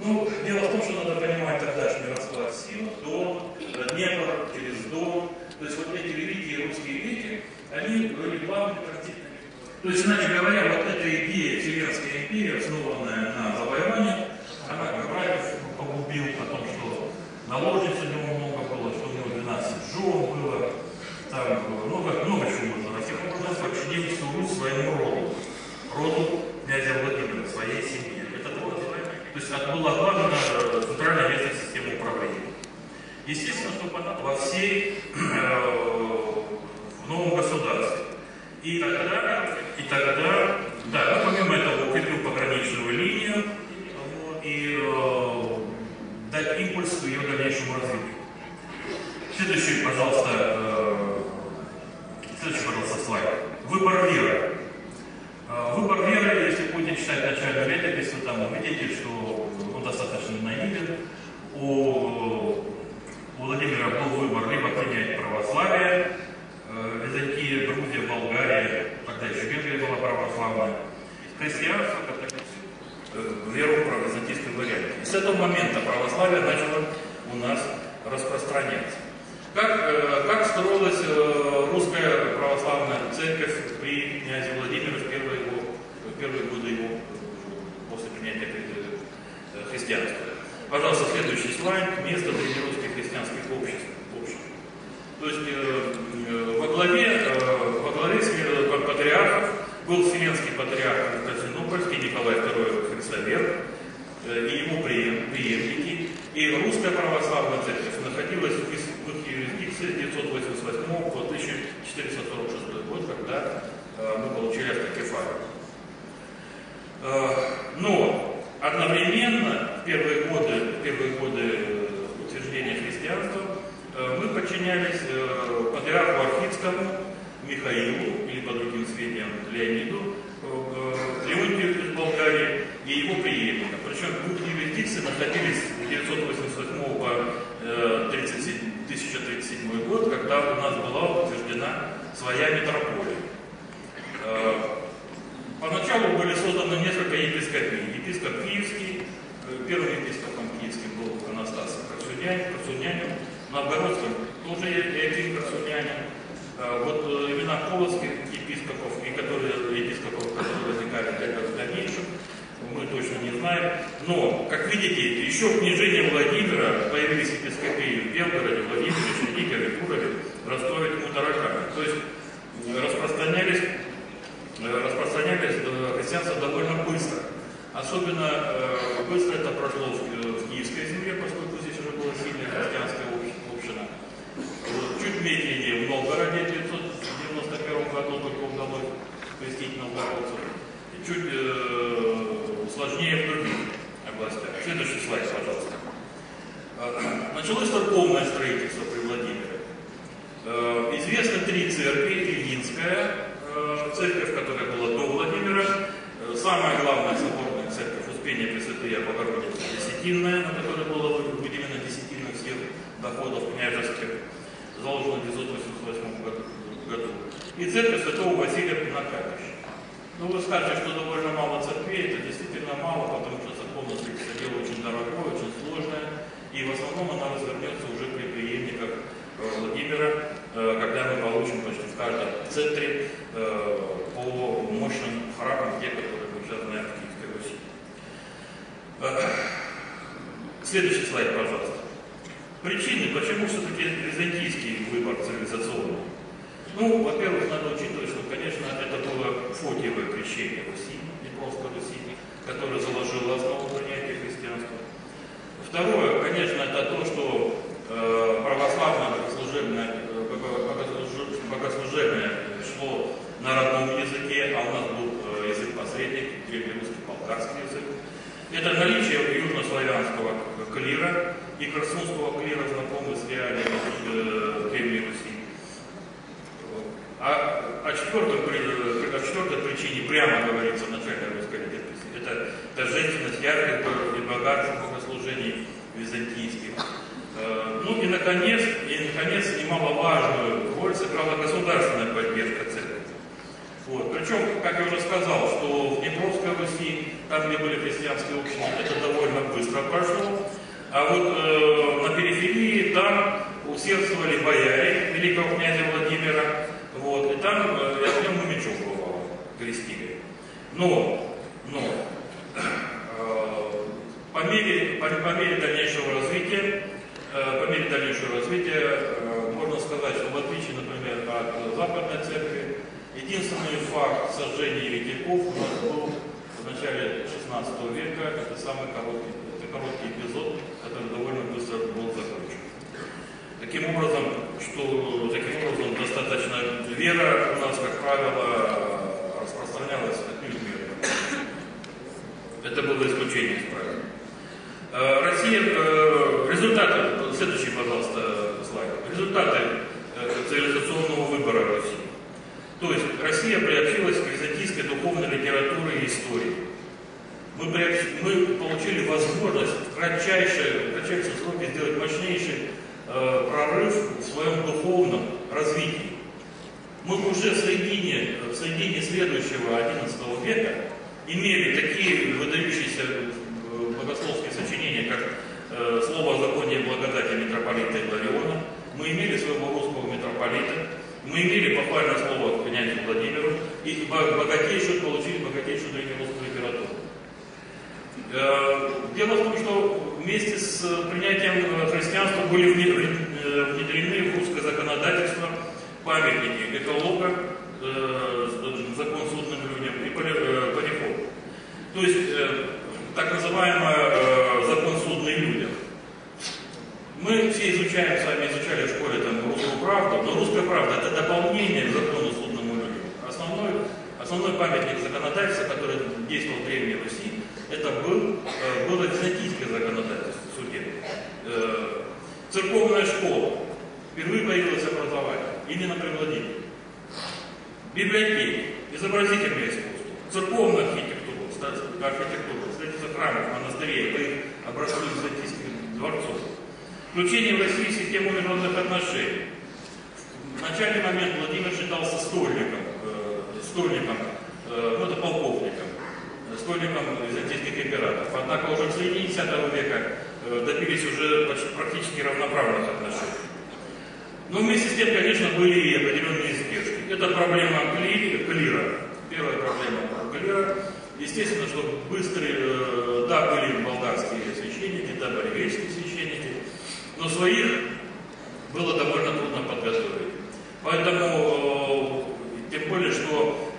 Ну, дело в том, что надо понимать тогдашний расклад сил, Дон, э, Днепр, через Дон. То есть вот эти великие русские реки, они были главными транзитными. То есть, иначе говоря, вот эта идея Вселенской империи, основанная на завоевании, Нравец погубил, потом что наложниц у него много было, что у него 12 жен было, там много, много чего можно найти. Он нас подчинил Суру своему роду, роду князя Владимира, своей семье. Это вот, то есть от Булаклана центральная местная система управления. Естественно, чтобы она во всей, э, в новом государстве. И тогда, и тогда ее дальнейшему развитию. Следующий, пожалуйста, э, следующий, пожалуйста, слайд. Выбор веры. Э, выбор веры, если будете читать начальную летопись, вы там увидите, что болгарский язык. Это наличие южнославянского клира и корсунского клира, знакомы с реалиями э, Древней Руси. А о четвертой, о четвертой причине прямо говорится в начале русской летописи. Это торжественность ярких и богатых богослужений византийских. Э, ну и наконец, и наконец немаловажную роль сыграла государственная поддержка причем, как я уже сказал, что в Днепровской Руси, там, где были христианские общины, это довольно быстро прошло. А вот э, на периферии там усердствовали бояре великого князя Владимира. Вот, и там э, я в нем мечом бывал, крестили. Но, но, э, по, мере, по, по мере дальнейшего развития, э, по мере дальнейшего развития, э, можно сказать, что в отличие, например, от Западной Церкви, Единственный факт сожжения еретиков у нас был в начале 16 века. Это самый короткий, это короткий эпизод, который довольно быстро был закончен. Таким образом, что таким образом достаточно вера у нас, как правило, распространялась отнюдь мирно. Это было исключение из правил. Э, Россия, э, результаты, следующий, пожалуйста, слайд. Результаты э, цивилизационного выбора России. То есть Россия приобщилась к византийской духовной литературе и истории. Мы, приобщ... мы получили возможность в кратчайшие, кратчайшие сроки сделать мощнейший э, прорыв в своем духовном развитии. Мы уже в середине, в середине следующего XI века имели такие выдающиеся э, богословские сочинения, как э, «Слово о законе благодати митрополита Илариона». Мы имели своего русского митрополита, мы имели похвальное слово к князю Владимиру и богатейшую, получили богатейшую древнерусскую литературу. Э, дело в том, что вместе с принятием христианства были э, внедрены в русское законодательство памятники эколога, э, закон судным людям и парифон. То есть так называемый закон судный людям. Мы все изучаем, с вами изучали в школе там, русскую правду, но русская правда это дополнение к закону судному людям. Основной, основной памятник законодательства, который действовал в Древней Руси, это был, э, было византийское законодательство судебное. Э, церковная школа. Впервые появилось образование именно при Владимире. Библиотеки, изобразительное искусство, церковная архитектура, архитектура, строительство храмов, монастырей, их образцу византийских дворцов. Включение в Россию в систему международных отношений. В начальный момент Владимир считался стольником, э, стольником, э, ну это полковником, э, стольником византийских императоров. Однако уже в середине X века э, добились уже практически равноправных отношений. Но вместе с тем, конечно, были и определенные издержки. Это проблема кли, клира. Первая проблема клира. Естественно, что быстрые, э, да, были болгарские священники, да, были греческие священники, но своих было довольно трудно подготовить. Поэтому, э, тем более, что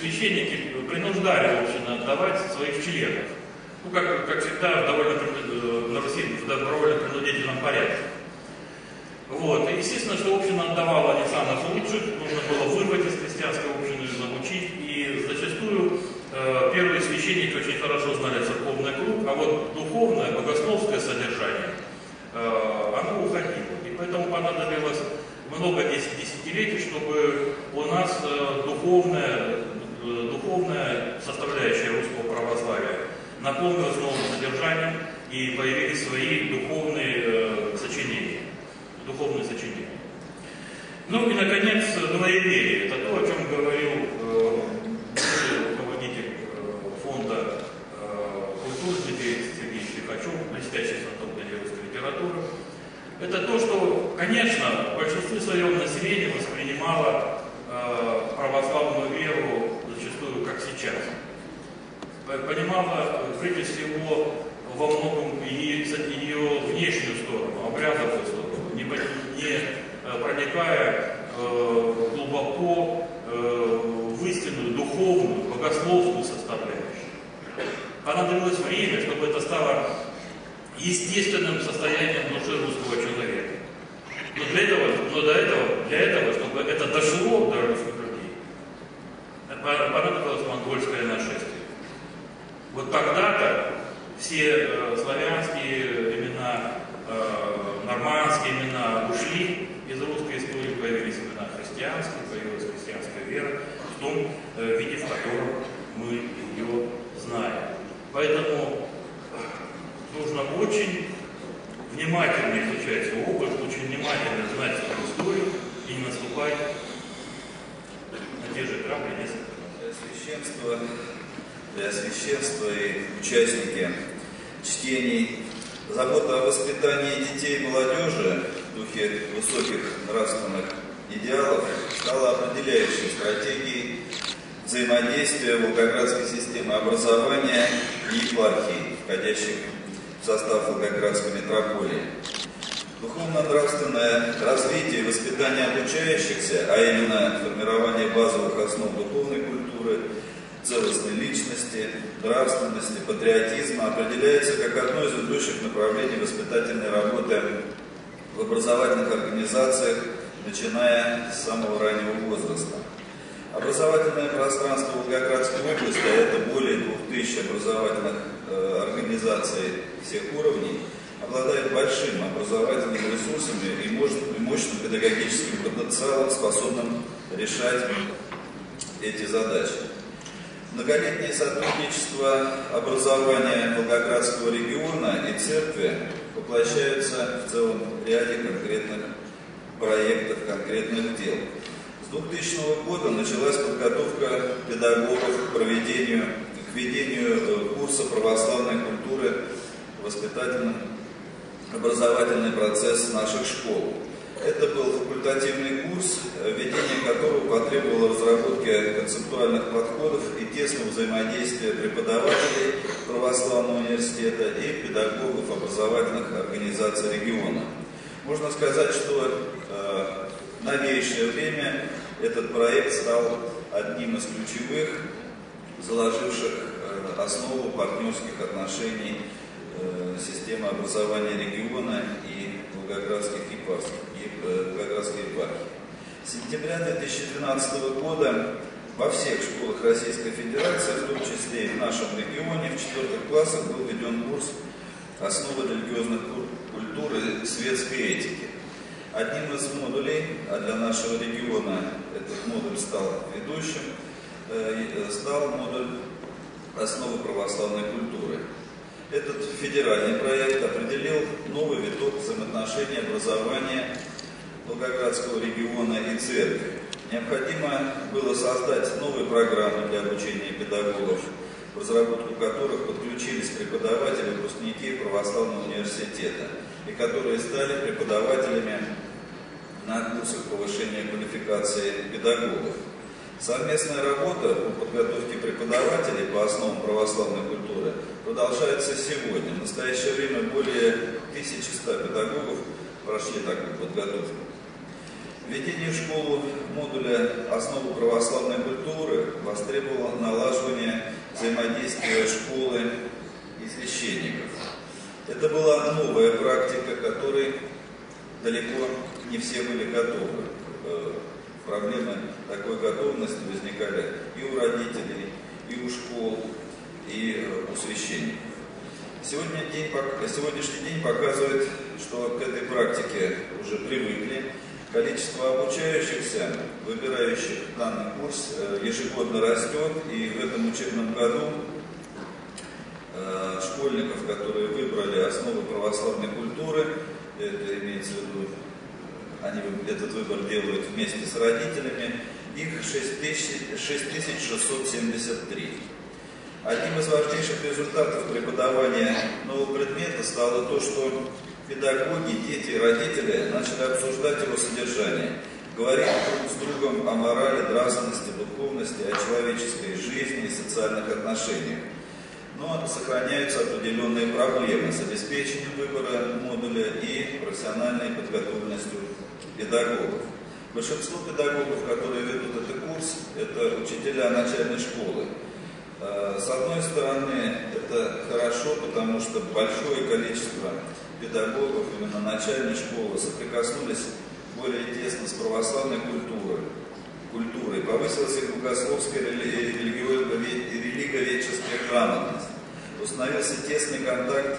священники принуждали, в отдавать своих членов. Ну, как, как всегда, в довольно, э, на Руси в довольно принудительном порядке. Вот. И естественно, что община отдавала не самых лучших, нужно было вырвать из христианской общины, научить. И зачастую э, первые священники очень хорошо знали церковный круг, а вот духовное, богословское содержание – Э, оно уходило. И поэтому понадобилось много десятилетий, чтобы у нас э, духовная, э, духовная составляющая русского православия наполнилась новым содержанием и появились свои духовные сочинения. Духовные сочинения. Ну и, наконец, двоеверие. В разработку которых подключились преподаватели, выпускники православного университета, и которые стали преподавателями на курсах повышения квалификации педагогов. Совместная работа по подготовке преподавателей по основам православной культуры продолжается сегодня. В настоящее время более 1100 педагогов прошли такую подготовку. Введение в школу модуля «Основы православной культуры» востребовало налаживание взаимодействия школы и священников. Это была новая практика, которой далеко не все были готовы. Э, проблемы такой готовности возникали и у родителей, и у школ, и э, у священников. Сегодня день, сегодняшний день показывает, что к этой практике уже привыкли. Количество обучающихся, выбирающих данный курс, э, ежегодно растет, и в этом учебном году школьников, которые выбрали основы православной культуры, это имеется в виду они этот выбор делают вместе с родителями, их 6673. Одним из важнейших результатов преподавания нового предмета стало то, что педагоги, дети родители начали обсуждать его содержание, говорить друг с другом о морали, нравственности, духовности, о человеческой жизни и социальных отношениях. Но сохраняются определенные проблемы с обеспечением выбора модуля и профессиональной подготовленностью педагогов. Большинство педагогов, которые ведут этот курс, это учителя начальной школы. А, с одной стороны, это хорошо, потому что большое количество педагогов именно начальной школы соприкоснулись более тесно с православной культурой, культурой. Повысилась их богословская и религоведческая грамотность. Установился тесный контакт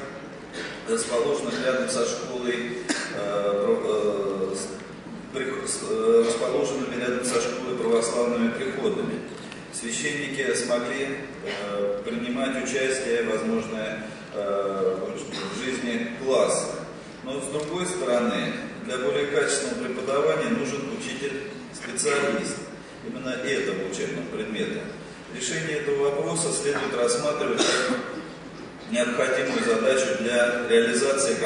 расположенных рядом со школой э, Э, расположенными рядом со школой православными приходами. Священники смогли э, принимать участие, возможно, э, в жизни класса. Но с другой стороны, для более качественного преподавания нужен учитель-специалист именно этого учебного предмета. Решение этого вопроса следует рассматривать как необходимую задачу для реализации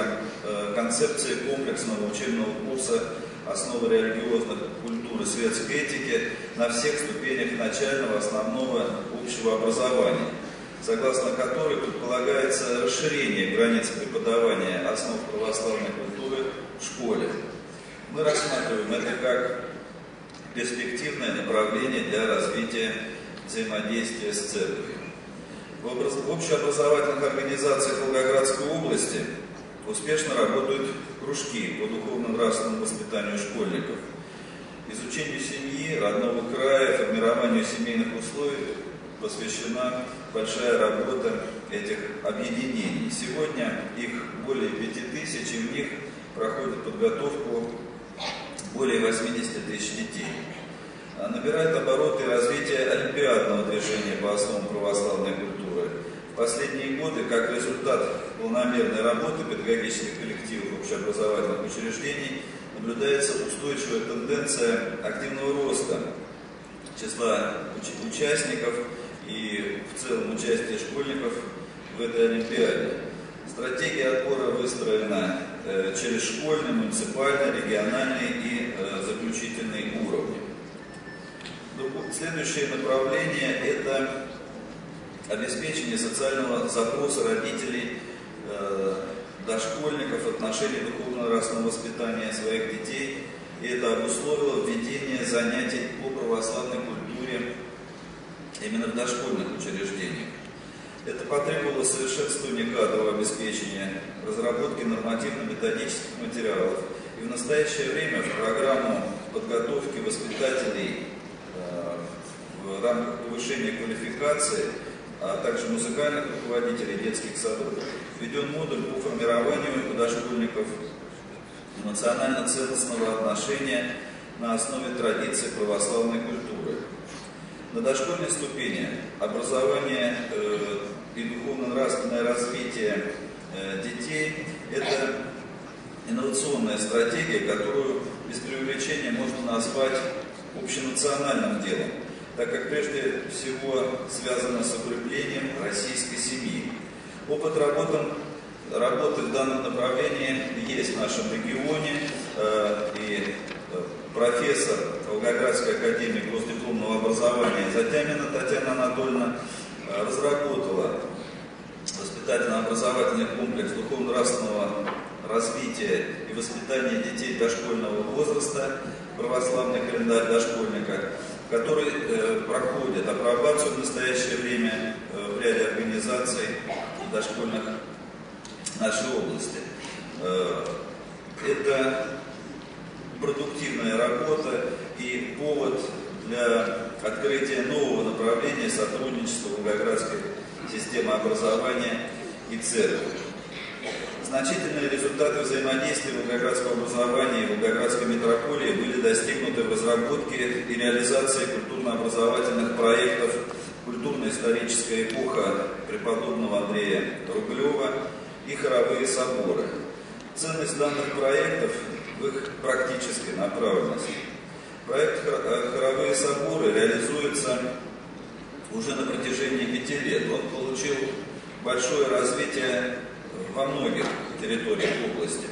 э, концепции комплексного учебного курса «Основы религиозных культуры светской этики» на всех ступенях начального, основного, общего образования, согласно которой предполагается расширение границ преподавания основ православной культуры в школе. Мы рассматриваем это как перспективное направление для развития взаимодействия с церковью. В общеобразовательных организациях Волгоградской области успешно работают кружки по духовно-нравственному воспитанию школьников. Изучению семьи, родного края, формированию семейных условий посвящена большая работа этих объединений. Сегодня их более пяти тысяч, и в них проходит подготовку более 80 тысяч детей. А набирает обороты развитие олимпиадного движения по основам православной культуры. В последние годы, как результат полномерной работы педагогических коллективов общеобразовательных учреждений, наблюдается устойчивая тенденция активного роста числа участников и в целом участия школьников в этой Олимпиаде. Стратегия отбора выстроена э, через школьный, муниципальный, региональный и э, заключительный уровни. Следующее направление – это обеспечение социального запроса родителей, э, дошкольников в отношении духовно-нравственного воспитания своих детей. И это обусловило введение занятий по православной культуре именно в дошкольных учреждениях. Это потребовало совершенствования кадрового обеспечения, разработки нормативно-методических материалов. И в настоящее время в программу подготовки воспитателей э, в рамках повышения квалификации, а также музыкальных руководителей детских садов, введен модуль по формированию дошкольников эмоционально-целостного отношения на основе традиций православной культуры. На дошкольной ступени образование э, и духовно-нравственное развитие э, детей – это инновационная стратегия, которую без преувеличения можно назвать общенациональным делом, так как прежде всего связано с укреплением российской семьи. Опыт работы, работы в данном направлении есть в нашем регионе, э, и профессор Волгоградской академии госдипломного образования Затямина Татьяна Анатольевна э, разработала воспитательно-образовательный комплекс духовно-нравственного развития и воспитания детей дошкольного возраста, православный календарь дошкольника, который э, проходит апробацию в настоящее время э, в ряде организаций дошкольных нашей области. Э, это продуктивная работа и повод для открытия нового направления сотрудничества Волгоградской системы образования и церкви. Значительные результаты взаимодействия Волгоградского образования и Волгоградской метрополии были достигнуты в разработке и реализации культурно-образовательных проектов «Культурно-историческая эпоха» преподобного Андрея Рублева и «Хоровые соборы». Ценность данных проектов в их практической направленности. Проект э, «Хоровые соборы» реализуется уже на протяжении пяти лет. Он получил большое развитие во многих территориях области.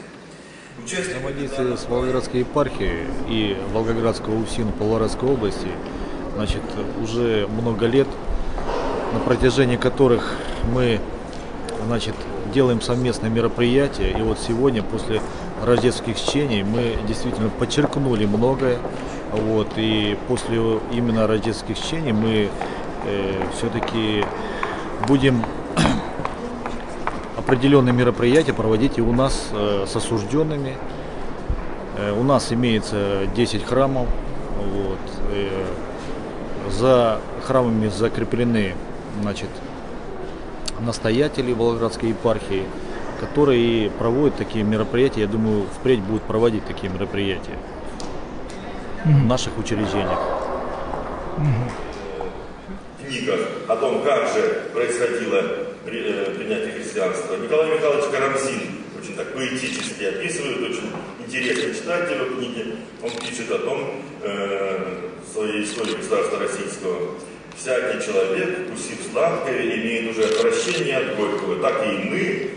Взаимодействие с Волгоградской епархией и Волгоградского УФСИН Павлоградской области значит, уже много лет, на протяжении которых мы значит, делаем совместные мероприятия. И вот сегодня, после рождественских чтений, мы действительно подчеркнули многое. Вот, и после именно рождественских чтений мы э, все-таки будем определенные мероприятия проводить и у нас э, с осужденными. Э, у нас имеется 10 храмов. Вот, э, за храмами закреплены значит, настоятели Волгоградской епархии, которые проводят такие мероприятия. Я думаю, впредь будут проводить такие мероприятия mm-hmm. в наших учреждениях. Mm-hmm. книгах о том, как же происходило э, принятие христианства. Николай Михайлович Карамзин очень так поэтически описывает, очень интересно читать его книги. Он пишет о том, э, в своей истории государства российского, всякий человек, вкусив сладкое, имеет уже отвращение от горького, так и мы,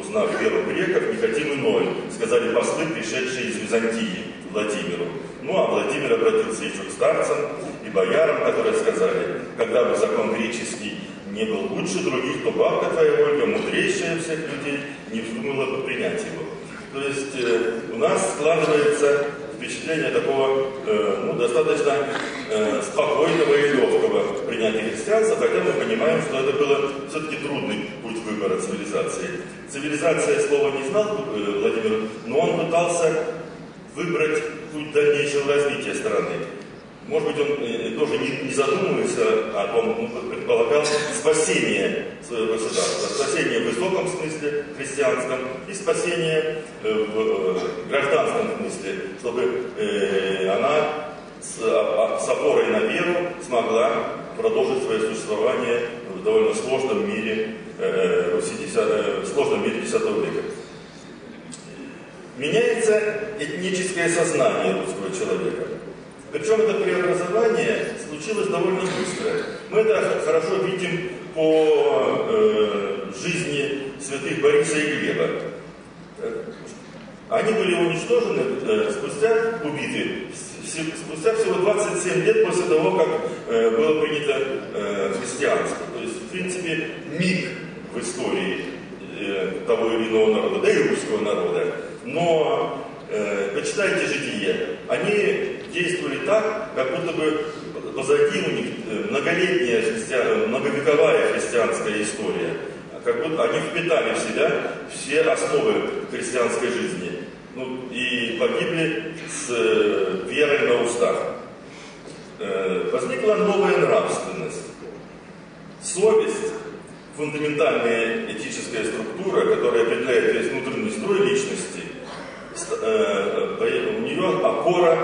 узнав веру греков, не хотим иной, сказали послы, пришедшие из Византии, Владимиру. Ну, а Владимир обратился еще к старцам и боярам, которые сказали, когда бы закон греческий не был лучше других, то бабка твоя Ольга, мудрейшая всех людей, не вздумала бы принять его. То есть э, у нас складывается впечатление такого э, ну, достаточно э, спокойного и легкого принятия христианства, хотя мы понимаем, что это было все-таки трудный путь выбора цивилизации. Цивилизация слова не знал э, Владимир, но он пытался выбрать путь дальнейшего развития страны. Может быть, он э, тоже не, не задумывается о том, он предполагал спасение государства. Спасение в высоком смысле, христианском, и спасение э, в э, гражданском смысле, чтобы она с, с опорой на веру смогла продолжить свое существование в довольно сложном мире 10, сложном мире X века. Меняется этническое сознание русского человека. Причем это преобразование случилось довольно быстро. Мы это хорошо видим по э, жизни святых Бориса и Глеба. Они были уничтожены э, спустя, убиты, спустя всего 27 лет после того, как э, было принято э, христианство. То есть, в принципе, миг в истории э, того или иного народа, да и русского народа. Но э, почитайте житие, они действовали так, как будто бы позади у них э, многолетняя христиан, многовековая христианская история. Как будто они впитали в себя все основы христианской жизни. Ну, и погибли с э, верой на устах. Э, возникла новая нравственность. Совесть, фундаментальная этическая структура, которая определяет весь внутренний строй личности, у нее опора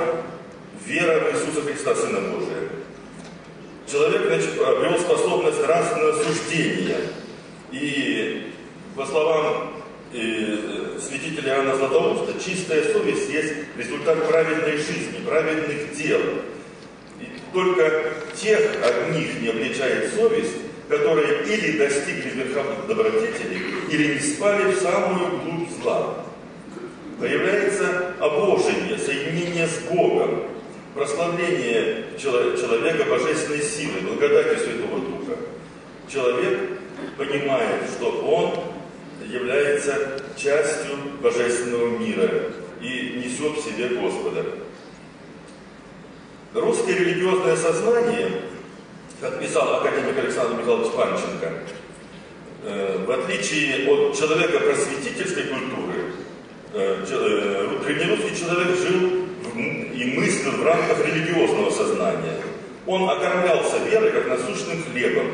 вера в Иисуса Христа, Сына Божия. Человек значит, обрел способность нравственного суждения. И, по словам э, святителя Иоанна Златоуста, чистая совесть есть результат праведной жизни, праведных дел. И только тех одних не обличает совесть, которые или достигли верховных добродетелей, или не спали в самую глубь зла. Появляется обожение, соединение с Богом, прославление человека божественной силой, благодати Святого Духа. Человек понимает, что он является частью божественного мира и несет в себе Господа. Русское религиозное сознание, как писал академик Александр Михайлович Панченко, э, в отличие от человека просветительской культуры, э, э, древнерусский человек жил и мыслил в рамках религиозного сознания. Он окормлялся верой, как насущным хлебом.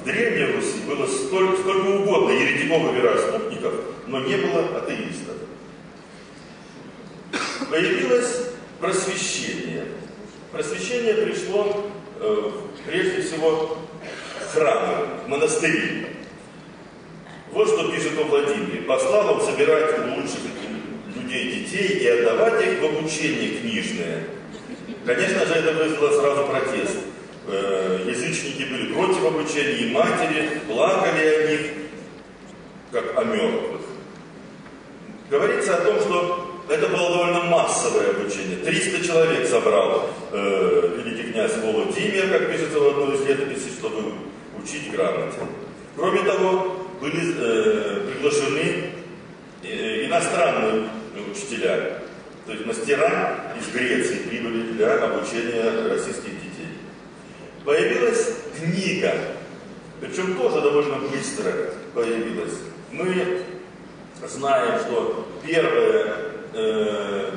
В Древней Руси было столько, сколько угодно еретиков и вероотступников, но не было атеистов. Появилось просвещение. Просвещение пришло э, прежде всего в храмы, в монастыри. Вот что пишет о Владимире. Послал он собирать лучших людей детей и отдавать их в обучение книжное. Конечно же, это вызвало сразу протест. Э, язычники были против обучения, и матери плакали о них, как о мертвых. Говорится о том, что это было довольно массовое обучение. 300 человек собрал э, великий князь Владимир, как пишется в одной из летописей, чтобы учить грамоте. Кроме того, были э, приглашены э, иностранные учителя. То есть мастера из Греции прибыли для обучения российских детей. Появилась книга, причем тоже довольно быстро появилась. Мы знаем, что первая, э,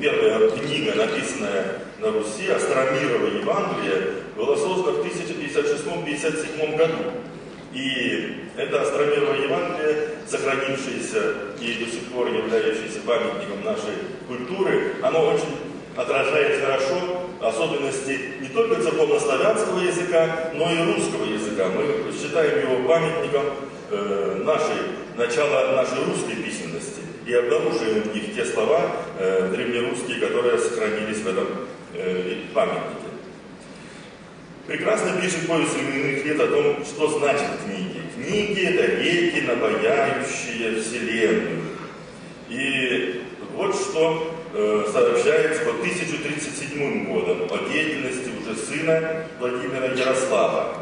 первая книга, написанная на Руси, Астромирова Евангелие, была создана в 1056-57 году. И это Астромировое Евангелие, сохранившееся и до сих пор являющееся памятником нашей культуры, оно очень отражает хорошо особенности не только церковнославянского языка, но и русского языка. Мы считаем его памятником э, нашей, начала нашей русской письменности и обнаруживаем в них те слова э, древнерусские, которые сохранились в этом э, памятнике. Прекрасно пишет повесть временных лет о том, что значит книги. Книги – это реки, напаяющие Вселенную. И вот что э, сообщается по 1037 годам о деятельности уже сына Владимира Ярослава.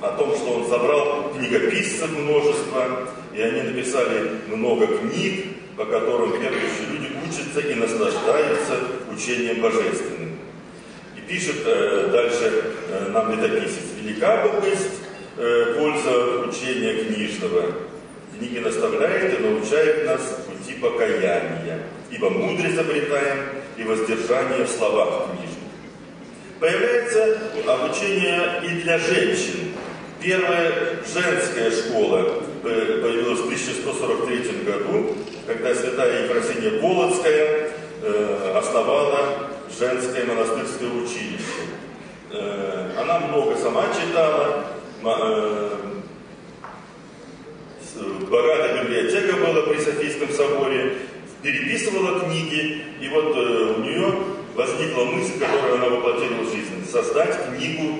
О том, что он собрал книгописцев множество, и они написали много книг, по которым верующие люди учатся и наслаждаются учением божественным. Пишет э, дальше э, нам летописец. Велика богость, э, польза учения книжного. Книги наставляет и научает нас пути покаяния, ибо мудрость обретаем и воздержание в словах книжных. Появляется обучение и для женщин. Первая женская школа появилась в 1143 году, когда святая Ефросиния Полоцкая основала женское монастырское училище. Э, она много сама читала, э, богатая библиотека была при Софийском соборе, переписывала книги, и вот у нее возникла мысль, которую она воплотила в жизнь, создать книгу,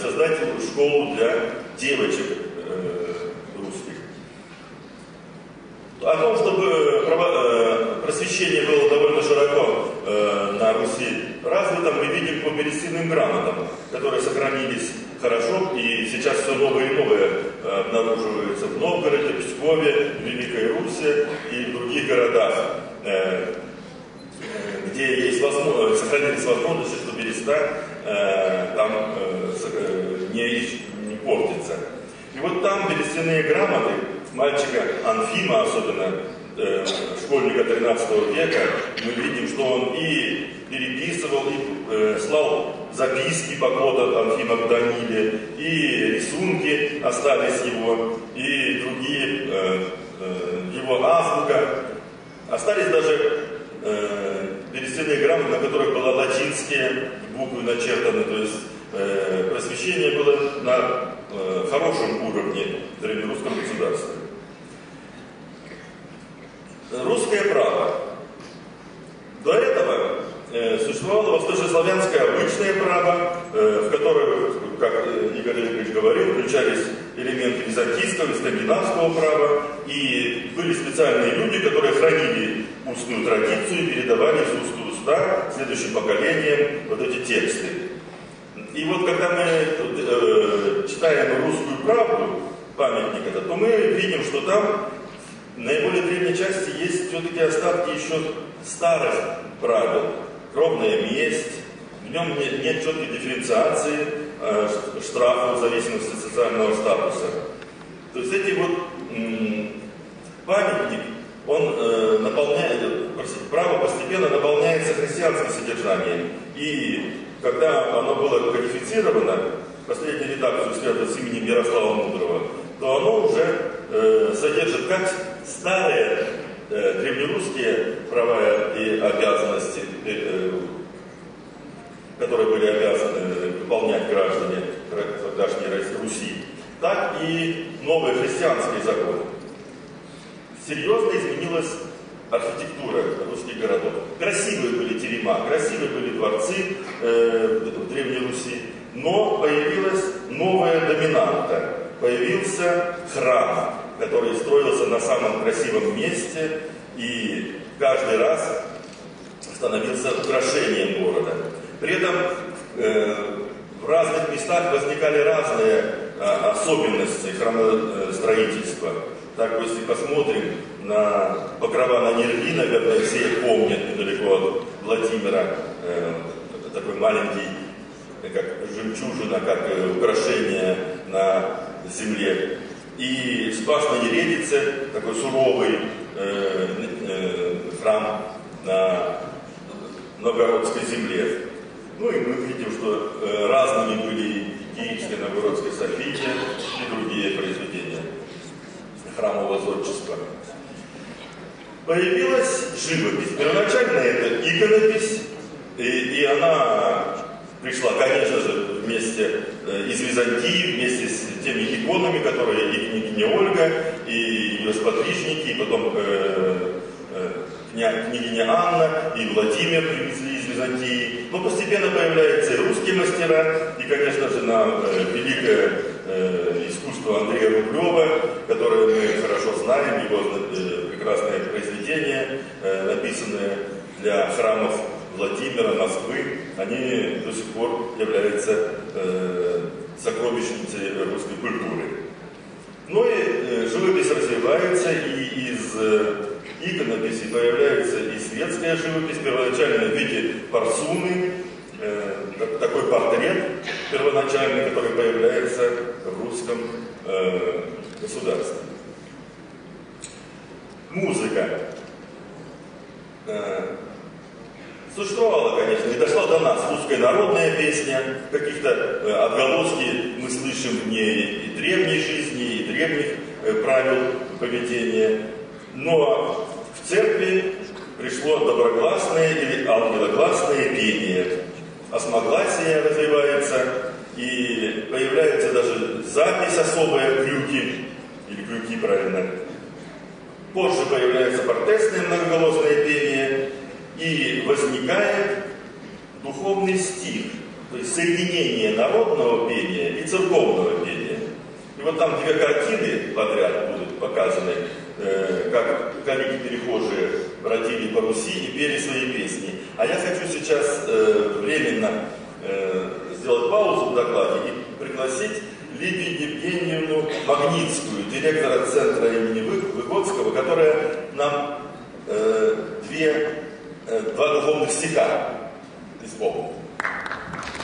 создать школу для девочек О том, чтобы э, э, просвещение было довольно широко э, на Руси развито, мы видим по пересыльным грамотам, которые сохранились хорошо, и сейчас все новые и новые обнаруживаются в Новгороде, Пскове, Великой Руси и в других городах, где есть возможность, сохранились возможности, что береста там не, не портится. И вот там берестяные грамоты мальчика Анфима, особенно э, школьника 13 века, мы видим, что он и переписывал, и э, слал записки похода Анфима к Даниле, и рисунки остались его, и другие, э, э, его азбука. Остались даже э, берестяные грамоты, на которых были латинские буквы начертаны, то есть э, просвещение было на хорошем уровне в древнерусском государстве. Русское право. До этого э, существовало восточнославянское обычное право, э, в которое, как Игорь Ильич говорил, включались элементы византийского и скандинавского права, и были специальные люди, которые хранили устную традицию и передавали с уст в следующим поколениям вот эти тексты. И вот когда мы э, читаем русскую правду, памятник этот, то мы видим, что там наиболее древней части есть все-таки остатки еще старых правил. Кровная месть, в нем нет, нет четкой дифференциации э, штрафов в зависимости от социального статуса. То есть эти вот памятник, он э, наполняет, простите, право постепенно наполняется христианским содержанием. И когда оно было кодифицировано, последнюю редакцию связано с именем Ярослава Мудрого, то оно уже э, содержит как старые э, древнерусские права и обязанности, э, э которые были обязаны выполнять граждане тогдашней Руси, так и новые христианские законы. Серьезно изменилась архитектура русских городов. Красивые были терема, красивые были дворцы э, в Древней Руси, но появилась новая доминанта. Появился храм, который строился на самом красивом месте и каждый раз становился украшением города. При этом э, в разных местах возникали разные э, особенности храмостроительства. Так, если посмотрим на покрова на Нерви, наверное, все помнят недалеко от Владимира, э, такой маленький, как жемчужина, как э, украшение на земле. И Спас на Нередице, такой суровый э, э, храм на Новгородской земле. Ну и мы видим, что э, разными были Киевская, Новгородская София и другие произведения храмового зодчества. Появилась живопись. Первоначально это иконопись, и, и она пришла, конечно же, вместе из Византии, вместе с теми иконами, которые и княгиня Ольга, и ее сподвижники, и потом э, э, кня, княгиня Анна и Владимир привезли из Византии. Но постепенно появляются и русские мастера, и, конечно же, на э, великое э, искусство Андрея Рублева, которое мы хорошо знаем, его э, прекрасное произведение, э, написанное для храмов Владимира, Москвы, они до сих пор являются э, сокровищницей русской культуры. Ну и э, живопись развивается, и из э, иконописи появляется и светская живопись, первоначально в виде парсуны, э, такой портрет первоначальный, который появляется в русском э, государстве. Музыка. Э, Существовала, конечно, и дошла до нас русская народная песня, каких-то э, отголоски мы слышим в ней и древней жизни, и древних э, правил поведения. Но в церкви пришло доброгласное или ангелогласное пение. Осмогласие развивается, и появляется даже запись особая, крюки, или крюки правильно. Позже появляется портесное многоголосное пение, и возникает духовный стих, то есть соединение народного пения и церковного пения. И вот там две картины подряд будут показаны, э, как калики-перехожие бродили по Руси и пели свои песни. А я хочу сейчас э, временно э, сделать паузу в докладе и пригласить Лидию Евгеньевну Магнитскую, директора центра имени Выгодского, которая нам э, две два духовных стиха исполнил. Бедная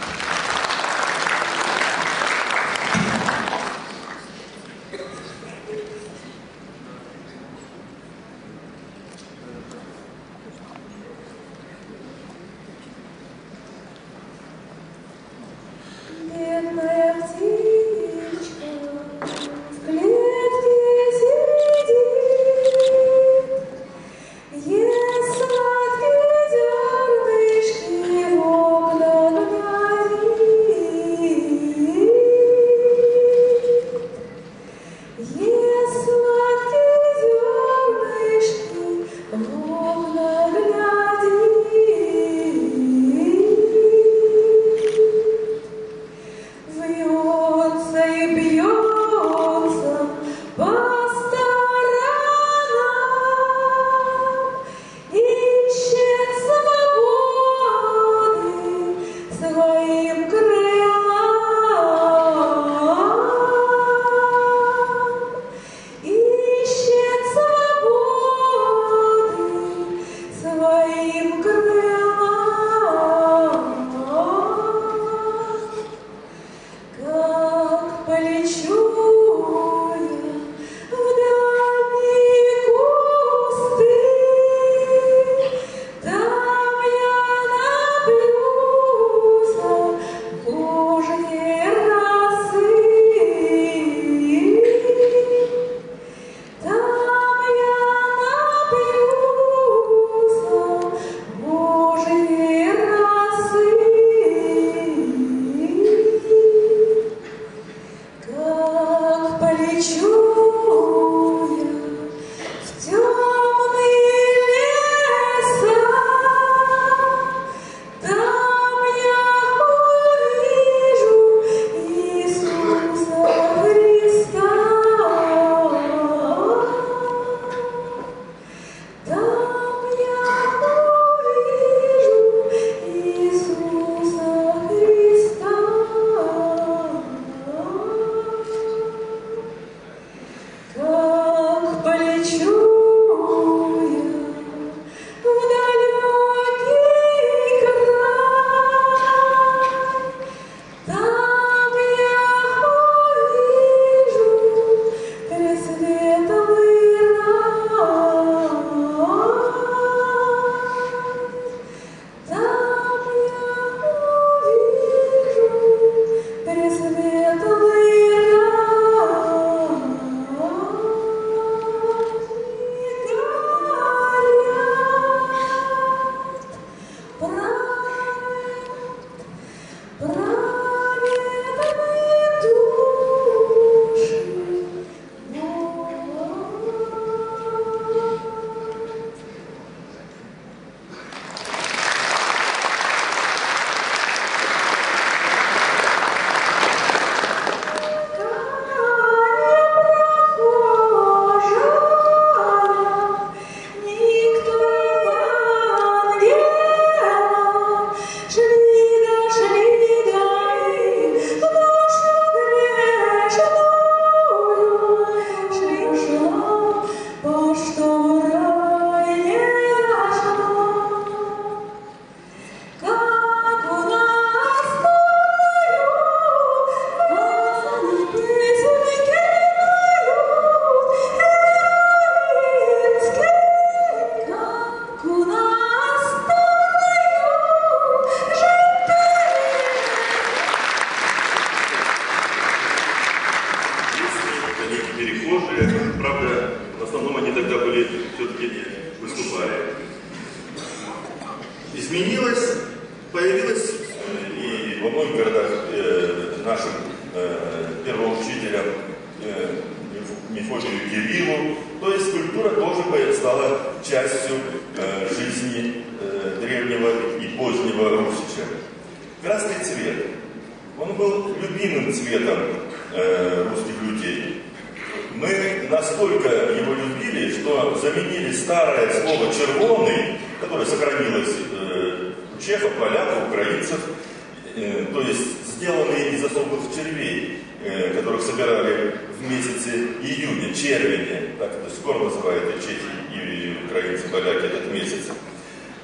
собирали в месяце июня, червени, так это скоро называют и чехи, и украинцы, поляки этот месяц.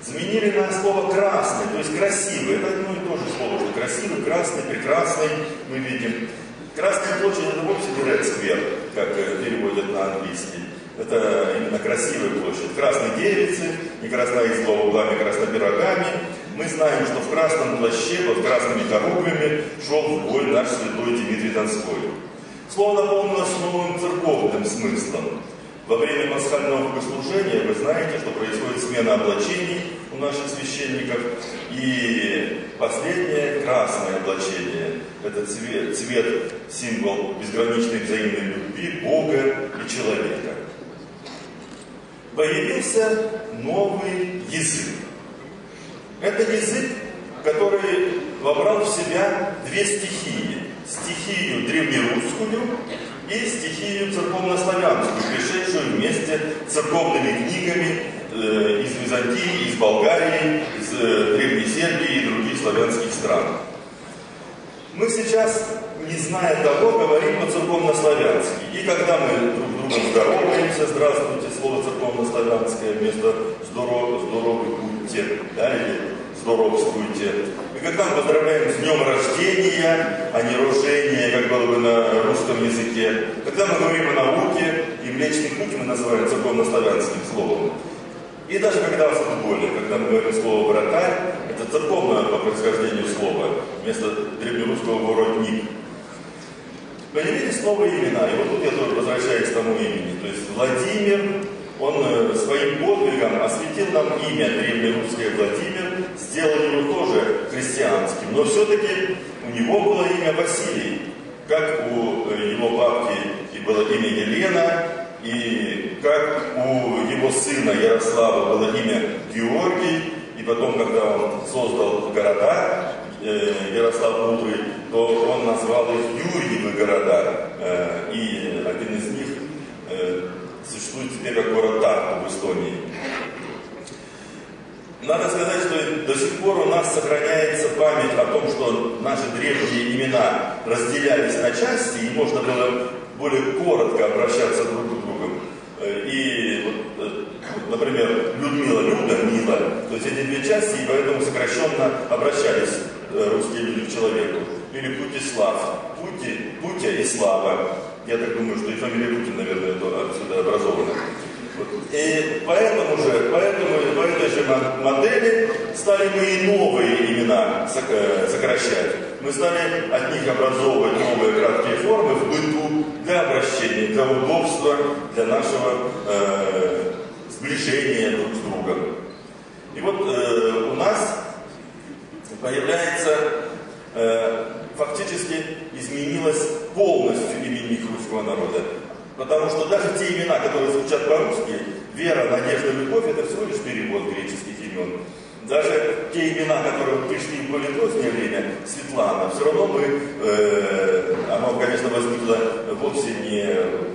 Заменили на слово красный, то есть красивый. Это одно и то же слово, что красивый, красный, прекрасный мы видим. Красная площадь это вовсе не Red Square, как э, переводят на английский. Это именно красивая площадь. Красной девицы, не красная изба углами, красной пирогами. Мы знаем, что в красном плаще под красными хоругвями шел в бой наш святой Дмитрий Донской. Наполнилось новым церковным смыслом. Во время пасхального богослужения вы знаете, что происходит смена облачений у наших священников. И последнее красное облачение. Это цвет, цвет символ безграничной взаимной любви Бога и человека. Появился новый язык. Это язык, который вобрал в себя две стихии. Стихию древнерусскую и стихию церковнославянскую, пришедшую вместе с церковными книгами э, из Византии, из Болгарии, из э, Древней Сербии и других славянских стран. Мы сейчас, не зная того, говорим по-церковнославянски. И когда мы друг с другом здороваемся, здравствуйте, слово церковнославянское вместо здорово, здоровы будьте, да, или здоровствуйте. Когда мы поздравляем с днем рождения, а не рождения, как было бы на русском языке, когда мы говорим о науке, и Млечный Путь мы называем церковнославянским словом. И даже когда в футболе, когда мы говорим слово «вратарь», это церковное по происхождению слова, вместо древнерусского «воротник». Появились новые имена, и вот тут я тоже возвращаюсь к тому имени. То есть Владимир, он э, своим подвигом осветил нам имя древнерусское Владимир, сделал его тоже христианским, но все-таки у него было имя Василий, как у его бабки и было имя Елена, и как у его сына Ярослава было имя Георгий, и потом, когда он создал города, э, Ярослав Мудрый, то он назвал их Юрьевы города, э, и один из них э, существует теперь как город Тарту в Эстонии. Надо сказать, что до сих пор у нас сохраняется память о том, что наши древние имена разделялись на части, и можно было более коротко обращаться друг к другу. Э, И, э, например, Людмила, Люда, Мила, то есть эти две части, и поэтому сокращенно обращались э, русские люди к человеку. Или Путислав, Пути, Путя и Слава. Я так думаю, что и фамилия Путин, наверное, отсюда образована. И поэтому же, поэтому, по этой же мо- модели стали мы и новые имена сок- сокращать. Мы стали от них образовывать новые краткие формы в быту для обращения, для удобства, для нашего э, сближения друг с другом. И вот э, у нас появляется, э, фактически изменилось полностью именник русского народа. Потому что даже те имена, которые звучат по-русски, вера, надежда, любовь, это всего лишь перевод греческих имен. Даже те имена, которые пришли в более позднее время, Светлана, все равно мы, э, оно, конечно, возникло вовсе не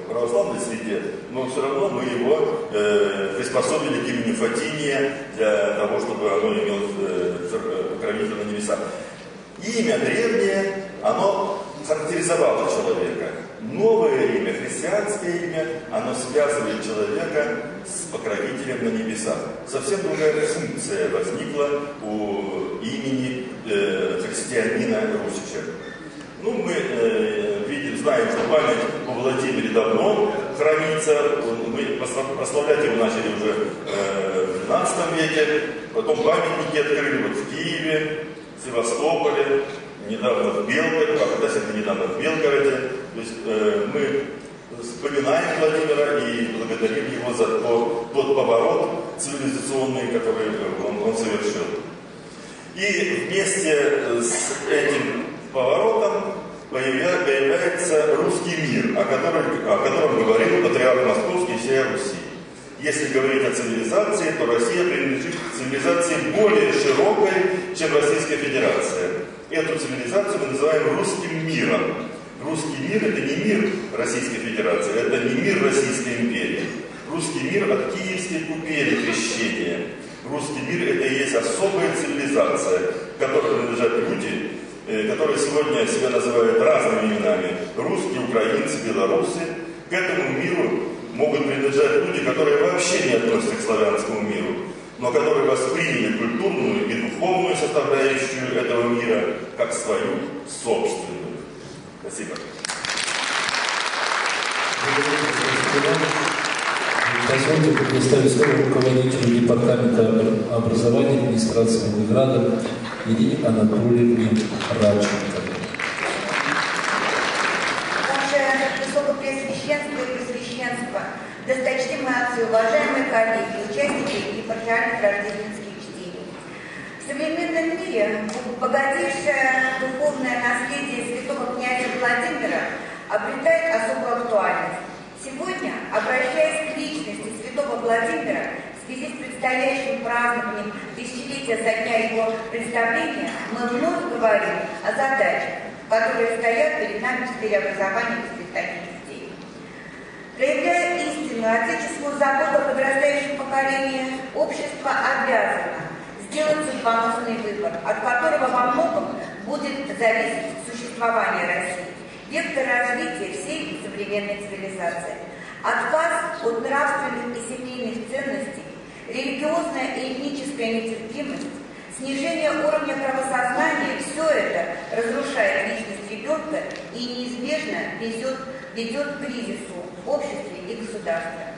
в православной среде, но все равно мы его э, приспособили к имени Фатиния для того, чтобы оно имело э, цер- покровителя на небесах. Имя древнее, оно характеризовало человека. Новое имя, христианское имя, оно связывает человека с покровителем на небесах. Совсем другая функция возникла у имени э, христианина Русича. Ну, мы э, видим, знаем, что память о Владимире давно хранится. Мы прославлять его начали уже э, в 12 веке. Потом памятники открыли вот в Киеве, Севастополе, недавно в Белгороде, а относительно недавно в Белгороде. То есть э, мы вспоминаем Владимира и благодарим его за то- тот поворот цивилизационный, который он, он совершил. И вместе с этим поворотом появля- появляется русский мир, о котором, о котором говорил патриарх Московский всей Руси. Если говорить о цивилизации, то Россия принадлежит к цивилизации более широкой, чем Российская Федерация. Эту цивилизацию мы называем русским миром. Русский мир – это не мир Российской Федерации, это не мир Российской империи. Русский мир от Киевской купели крещения. Русский мир – это и есть особая цивилизация, которой принадлежат люди, э, которые сегодня себя называют разными именами. Русские, украинцы, белорусы. К этому миру могут принадлежать люди, которые вообще не относятся к славянскому миру, но которые восприняли культурную и духовную составляющую этого мира как свою собственную. Спасибо. Позвольте предоставить слово руководителю департамента образования администрации Волгограда Ирине Анатольевне Радченко. Ваше Высокопреосвященство и Пресвященство, отцы, уважаемые коллеги, участники епархиальных рождественских чтений. В современном мире богатейшее духовное наследие святого князя Владимира обретает особую актуальность. Сегодня, обращаясь к личности святого Владимира, в связи с предстоящим празднованием тысячелетия со дня его представления, мы вновь говорим о задачах, которые стоят перед нами в сфере образования и воспитания детей. Проявляя истинную отеческую заботу о подрастающем поколении, общество обязано сделать судьбоносный выбор, от которого во многом будет зависеть существование России, вектор развития всей современной цивилизации. Отказ от нравственных и семейных ценностей, религиозная и этническая нетерпимость, снижение уровня правосознания – все это разрушает личность ребенка и неизбежно ведет, ведет к кризису обществе и государстве.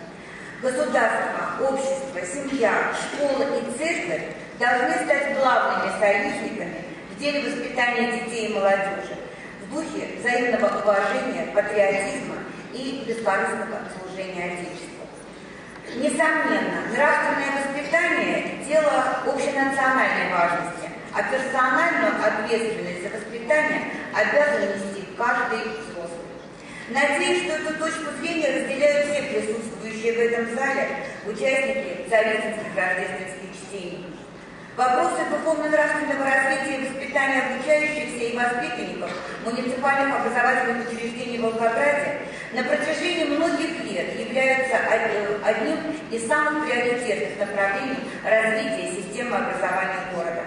Государство, общество, семья, школа и церковь должны стать главными союзниками в деле воспитания детей и молодежи в духе взаимного уважения, патриотизма и бескорыстного служения Отечеству. Несомненно, нравственное воспитание – дело общенациональной важности, а персональную ответственность за воспитание обязан нести каждый. Надеюсь, что эту точку зрения разделяют все присутствующие в этом зале участники Зарецких рождественских чтений. Вопросы духовно-нравственного развития и воспитания обучающихся и воспитанников муниципальных образовательных учреждений Волгограде на протяжении многих лет являются одним из самых приоритетных направлений развития системы образования города.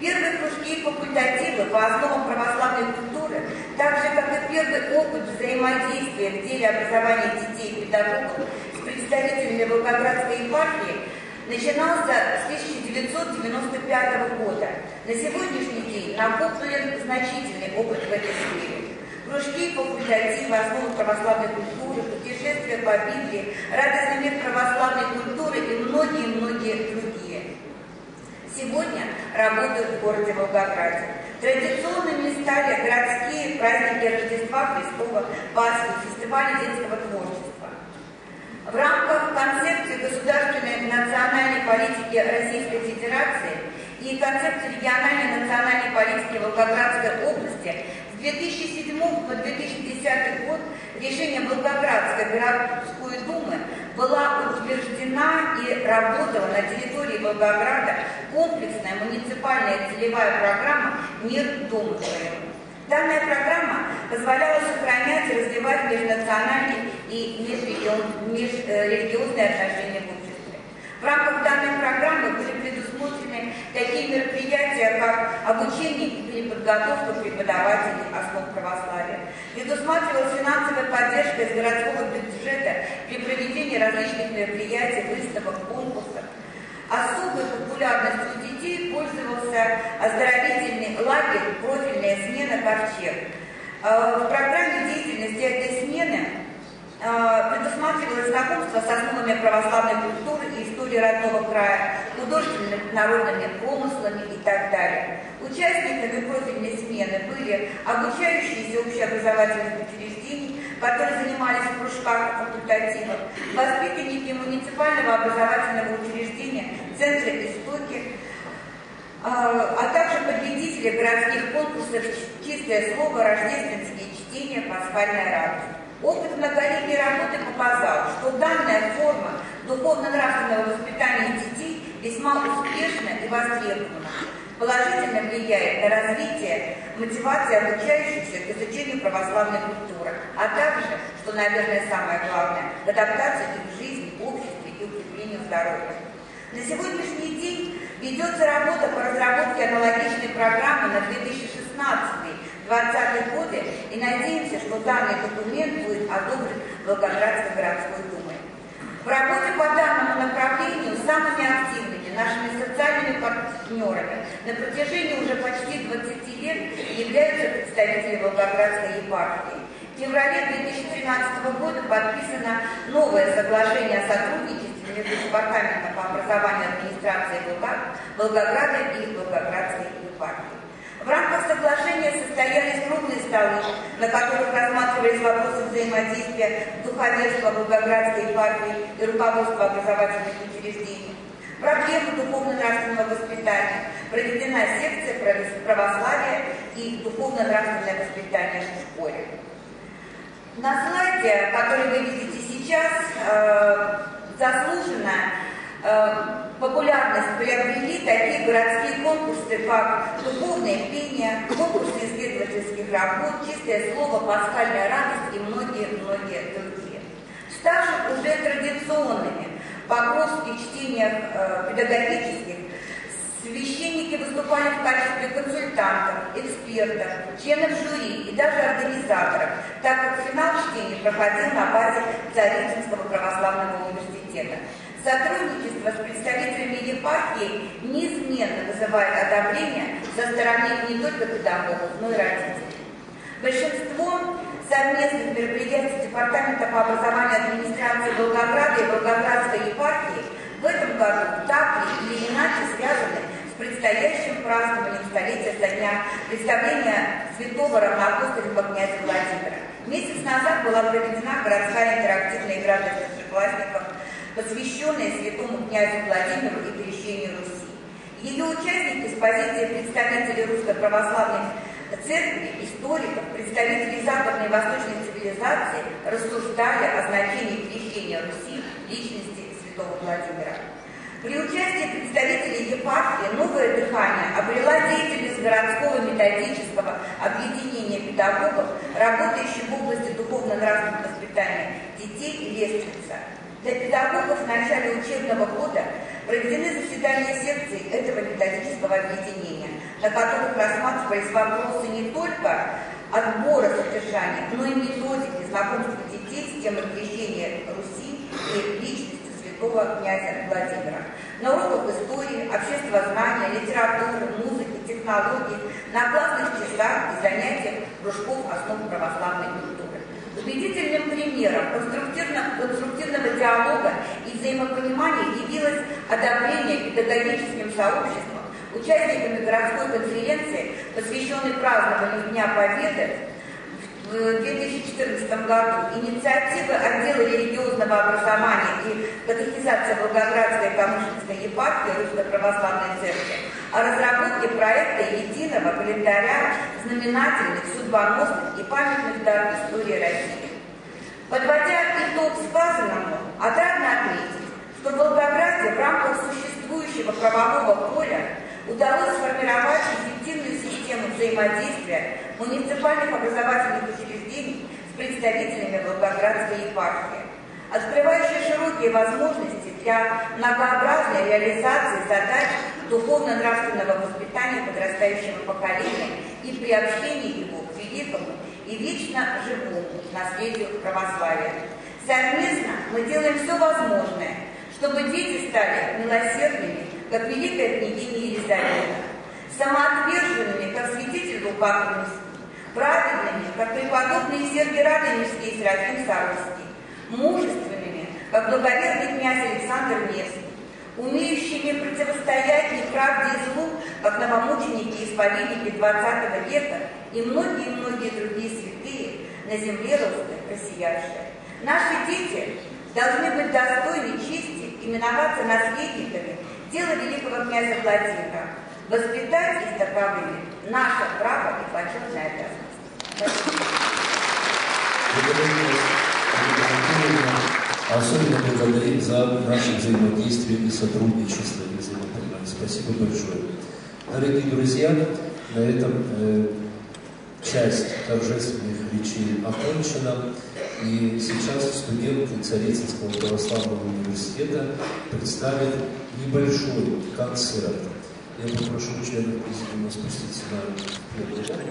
Первые кружки и факультативы по основам православной культуры, так же, как и первый опыт взаимодействия в деле образования детей и педагогов с представителями Волгоградской епархии, начинался с 1995 года. На сегодняшний день накоплен значительный опыт в этой сфере. Кружки, факультативы, основы православной культуры, путешествия по Библии, радостный мир православной культуры и многие-многие другие. Сегодня работают в городе Волгограде. Традиционными стали городские праздники Рождества Христова, Пасхи, фестивали детского творчества. В рамках концепции государственной национальной политики Российской Федерации и концепции региональной национальной политики Волгоградской области с 2007 по 2010 год решением Волгоградской городской была утверждена и работала на территории Волгограда комплексная муниципальная целевая программа «Мир дома своему». Данная программа позволяла сохранять и развивать межнациональные и межрелигиозные отношения в. В рамках данной программы были предусмотрены такие мероприятия, как обучение и переподготовка преподавателей основ православия. Предусматривалась финансовая поддержка из городского бюджета при проведении различных мероприятий, выставок, конкурсов. Особой популярностью детей пользовался оздоровительный лагерь «Профильная смена Ковчег». В программе деятельности этой смены предусматривалось знакомство с основами православной культуры и истории родного края, художественными народными промыслами и так далее. Участниками профильной смены были обучающиеся общеобразовательных учреждений, которые занимались в кружках и факультативах, воспитанники муниципального образовательного учреждения Центра Истоки, а а также победители городских конкурсов «Чистое слово», «Рождественские чтения», «Пасхальная радость». Опыт многолетней работы показал, что данная форма духовно-нравственного воспитания детей весьма успешна и востребована, положительно влияет на развитие мотивации обучающихся к изучению православной культуры, а также, что, наверное, самое главное, к адаптации их жизни, в обществе и укреплению здоровья. На сегодняшний день ведется работа по разработке аналогичной программы на 2016-2020 годы и надеемся, что данный документ будет одобрен Волгоградской городской думой. В работе по данному направлению самыми активными нашими социальными партнерами на протяжении уже почти 20 лет являются представители Волгоградской епархии. В феврале 2013 года подписано новое соглашение о сотрудничестве между Департаментом по образованию администрации Волгограда и Волгоградской епархии. В рамках соглашения состоялись круглые столы, на которых рассматривались вопросы взаимодействия духовенства Волгоградской епархии и руководства образовательных учреждений. Проблемы духовно-нравственного воспитания. Проведена секция православия и духовно-нравственное воспитание в школе. На слайде, который вы видите сейчас, э, заслуженно популярность приобрели такие городские конкурсы, как духовное пение, конкурсы исследовательских работ, чистое слово, пасхальная радость и многие-многие другие. Ставших уже традиционными покровских чтениях э, педагогических, священники выступали в качестве консультантов, экспертов, членов жюри и даже организаторов, так как финал чтения проходил на базе Царицынского православного университета. Сотрудничество с представителями епархии неизменно вызывает одобрение со стороны не только педагогов, но и родителей. Большинство совместных мероприятий Департамента по образованию администрации Волгограда и Волгоградской епархии в этом году так или иначе связаны с предстоящим празднованием столетия со дня представления святого равноапостольного князя Владимира. Месяц назад была проведена городская интерактивная игра для старшеклассников, посвященная святому князю Владимиру и крещению Руси. Ее участники с позиции представителей Русской Православной Церкви, историков, представителей западной и восточной цивилизации рассуждали о значении крещения Руси личности святого Владимира. При участии представителей епархии новое дыхание обрела деятельность городского методического объединения педагогов, работающих в области духовно-нравственного воспитания детей и лестница. Для педагогов в начале учебного года проведены заседания секций этого методического объединения, на которых рассматривались вопросы не только отбора содержания, но и методики знакомства детей с темой крещения Руси и личности святого князя Владимира. На уроках истории, обществознания, литературы, музыки, технологий, на классных часах и занятиях кружков основ православной культуры. Убедительным примером конструктивного, диалога и взаимопонимания явилось одобрение педагогическим сообществом, участниками городской конференции, посвященной празднованию Дня Победы в 2014 году, инициативы отдела религиозного образования и катехизации Волгоградской Камышинской епархии Русской Православной Церкви о разработке проекта единого календаря знаменательных, судьбоносных и памятных дат истории России. Подводя итог сказанному, отрадно отметить, что в Волгограде в рамках существующего правового поля удалось сформировать эффективную систему взаимодействия муниципальных образовательных учреждений с представителями Волгоградской епархии, открывающая широкие возможности для многообразной реализации задач духовно-нравственного воспитания подрастающего поколения и приобщения его к великому и вечно живому наследию православия. Совместно мы делаем все возможное, чтобы дети стали милосердными, как великая княгиня Елизавета, самоотверженными, как святитель Лукавный, праведными, как преподобные Сергий Радонежский и Серафим Саровский, мужественными, как благоверный князь Александр Невский, умеющими противостоять неправде и злу, как новомученики и исповедники XX века и многие-многие другие святые на земле русской просиявшие. Наши дети должны быть достойны чести именоваться наследниками дела великого князя Владимира, Воспитать из таковыми – наше право и почетная обязанность. Особенно благодарим за наше взаимодействие и сотрудничество и взаимопонимание. Спасибо большое. Дорогие друзья, на этом э, часть торжественных речей окончена. И сейчас студенты Царицынского православного университета представят небольшой концерт. Я попрошу членов президиума спуститься на первый.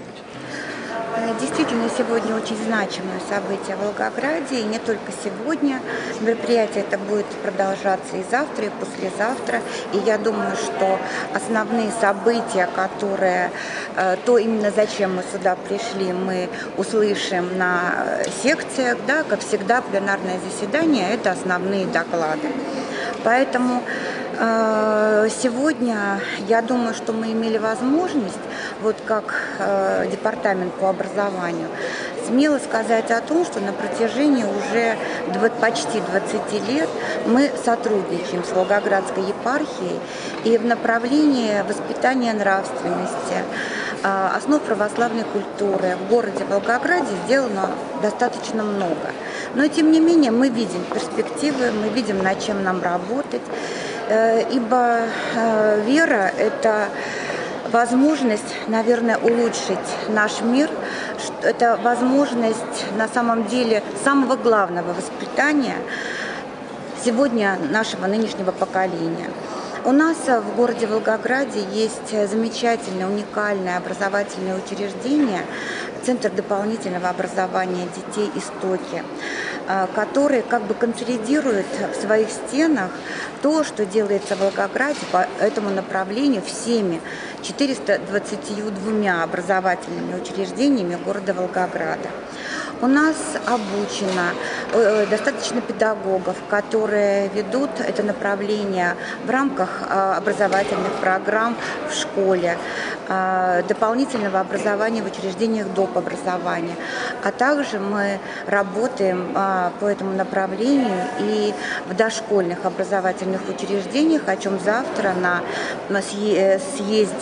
Действительно, сегодня очень значимое событие в Волгограде, и не только сегодня. Мероприятие это будет продолжаться и завтра, и послезавтра. И я думаю, что основные события, которые, э, то именно зачем мы сюда пришли, мы услышим на секциях, да, как всегда, пленарное заседание – это основные доклады. Поэтому э, сегодня я думаю, что мы имели возможность, вот как э, департамент по образованию, смело сказать о том, что на протяжении уже почти 20 лет мы сотрудничаем с Волгоградской епархией и в направлении воспитания нравственности, э, основ православной культуры в городе Волгограде сделано достаточно много. Но тем не менее мы видим перспективы, мы видим, над чем нам работать, Э, ибо э, вера – это возможность, наверное, улучшить наш мир, это возможность на самом деле самого главного воспитания сегодня нашего нынешнего поколения. У нас э, в городе Волгограде есть э, замечательное, уникальное образовательное учреждение, Центр дополнительного образования детей «Истоки», э, который как бы консолидирует в своих стенах то, что делается в Волгограде по этому направлению всеми 422 образовательными учреждениями города Волгограда. У нас обучено э, достаточно педагогов, которые ведут это направление в рамках э, образовательных программ в школе, э, дополнительного образования в учреждениях доп. образования. А также мы работаем э, по этому направлению и в дошкольных образовательных учреждениях, о чем завтра на, на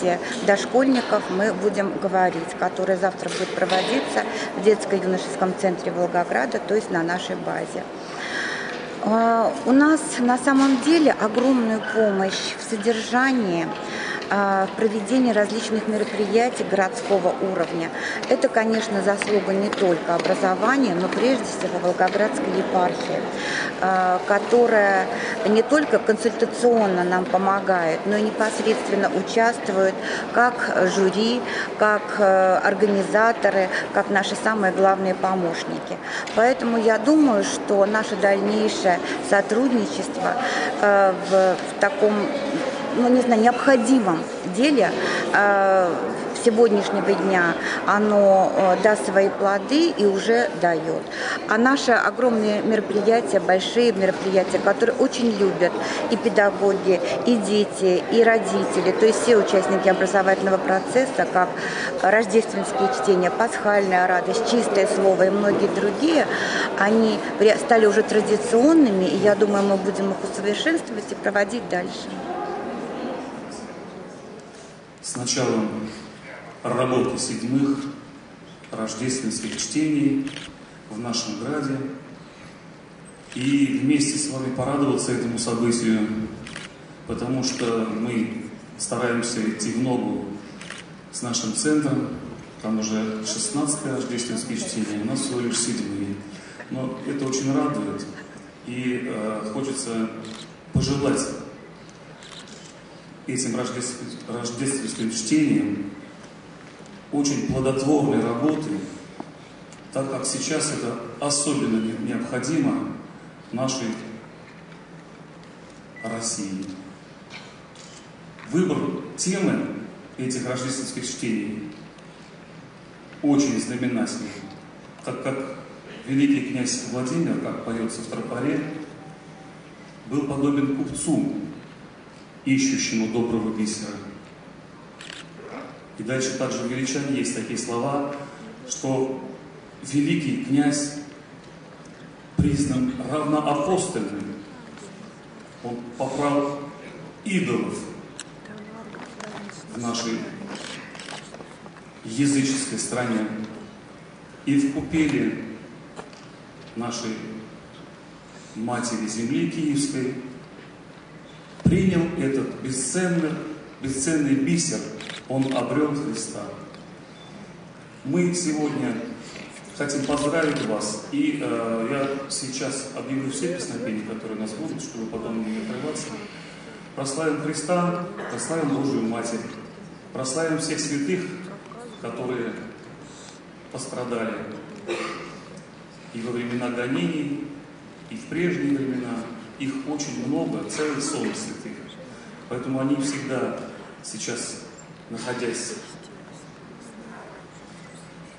съезде дошкольников мы будем говорить, который завтра будет проводиться в детско-юношеском центре Волгограда, то есть на нашей базе. А, У нас на самом деле огромную помощь в содержании, в проведении различных мероприятий городского уровня. Это, конечно, заслуга не только образования, но прежде всего Волгоградской епархии, а, которая не только консультационно нам помогает, но и непосредственно участвует как жюри, как э, организаторы, как наши самые главные помощники. Поэтому я думаю, что наше дальнейшее сотрудничество э, в, в таком ну, не знаю, необходимом деле э, сегодняшнего дня оно э, даст свои плоды и уже дает. А наши огромные мероприятия, большие мероприятия, которые очень любят и педагоги, и дети, и родители, то есть все участники образовательного процесса, как рождественские чтения, пасхальная радость, чистое слово и многие другие, они стали уже традиционными, и я думаю, мы будем их усовершенствовать и проводить дальше. С началом работы седьмых рождественских чтений в нашем граде. И вместе с вами порадоваться этому событию, потому что мы стараемся идти в ногу с нашим центром, там уже 16 рождественские чтения, у нас всего лишь седьмые. Но это очень радует, и э, хочется пожелать этим рождественским, чтением очень плодотворной работы, так как сейчас это особенно не- необходимо нашей России. Выбор темы этих рождественских чтений очень знаменательный, так как великий князь Владимир, как поется в тропаре, был подобен купцу, ищущему доброго бисера. И дальше также в Величане есть такие слова, что великий князь признан равноапостольным. Он попрал идолов в нашей языческой стране и в купели нашей Матери Земли Киевской принял этот бесценный, бесценный бисер, он обрел Христа. Мы сегодня хотим поздравить вас, и э, я сейчас объявлю все песнопения, которые нас будут, чтобы потом не отрываться. Прославим Христа, прославим Божию Матерь, прославим всех святых, которые пострадали и во времена гонений, и в прежние времена. Их очень много, целый сон святых. Поэтому они всегда сейчас, находясь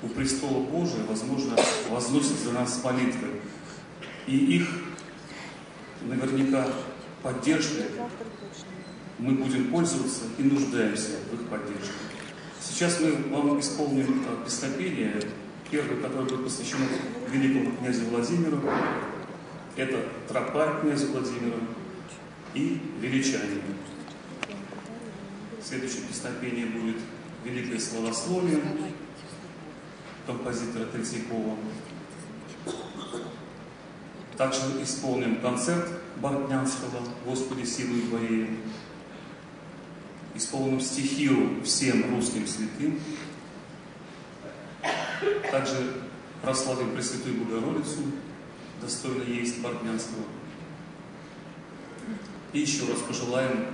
у престола Божия, возможно, возносят за нас молитвы. И их наверняка поддержкой мы будем пользоваться и нуждаемся в их поддержке. Сейчас мы вам исполним э, песнопение, первое, которое будет посвящено великому князю Владимиру. Это тропа князя Владимира и величание. Следующее песнопение будет «Великое словословие» композитора Третьякова. Также исполним концерт Бортнянского «Господи, силу и творение». Исполним стихию всем русским святым. Также прославим Пресвятую Богородицу, достойно есть Бортнянского. И еще раз пожелаем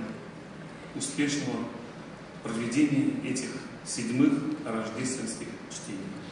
успешного проведения этих седьмых рождественских чтений.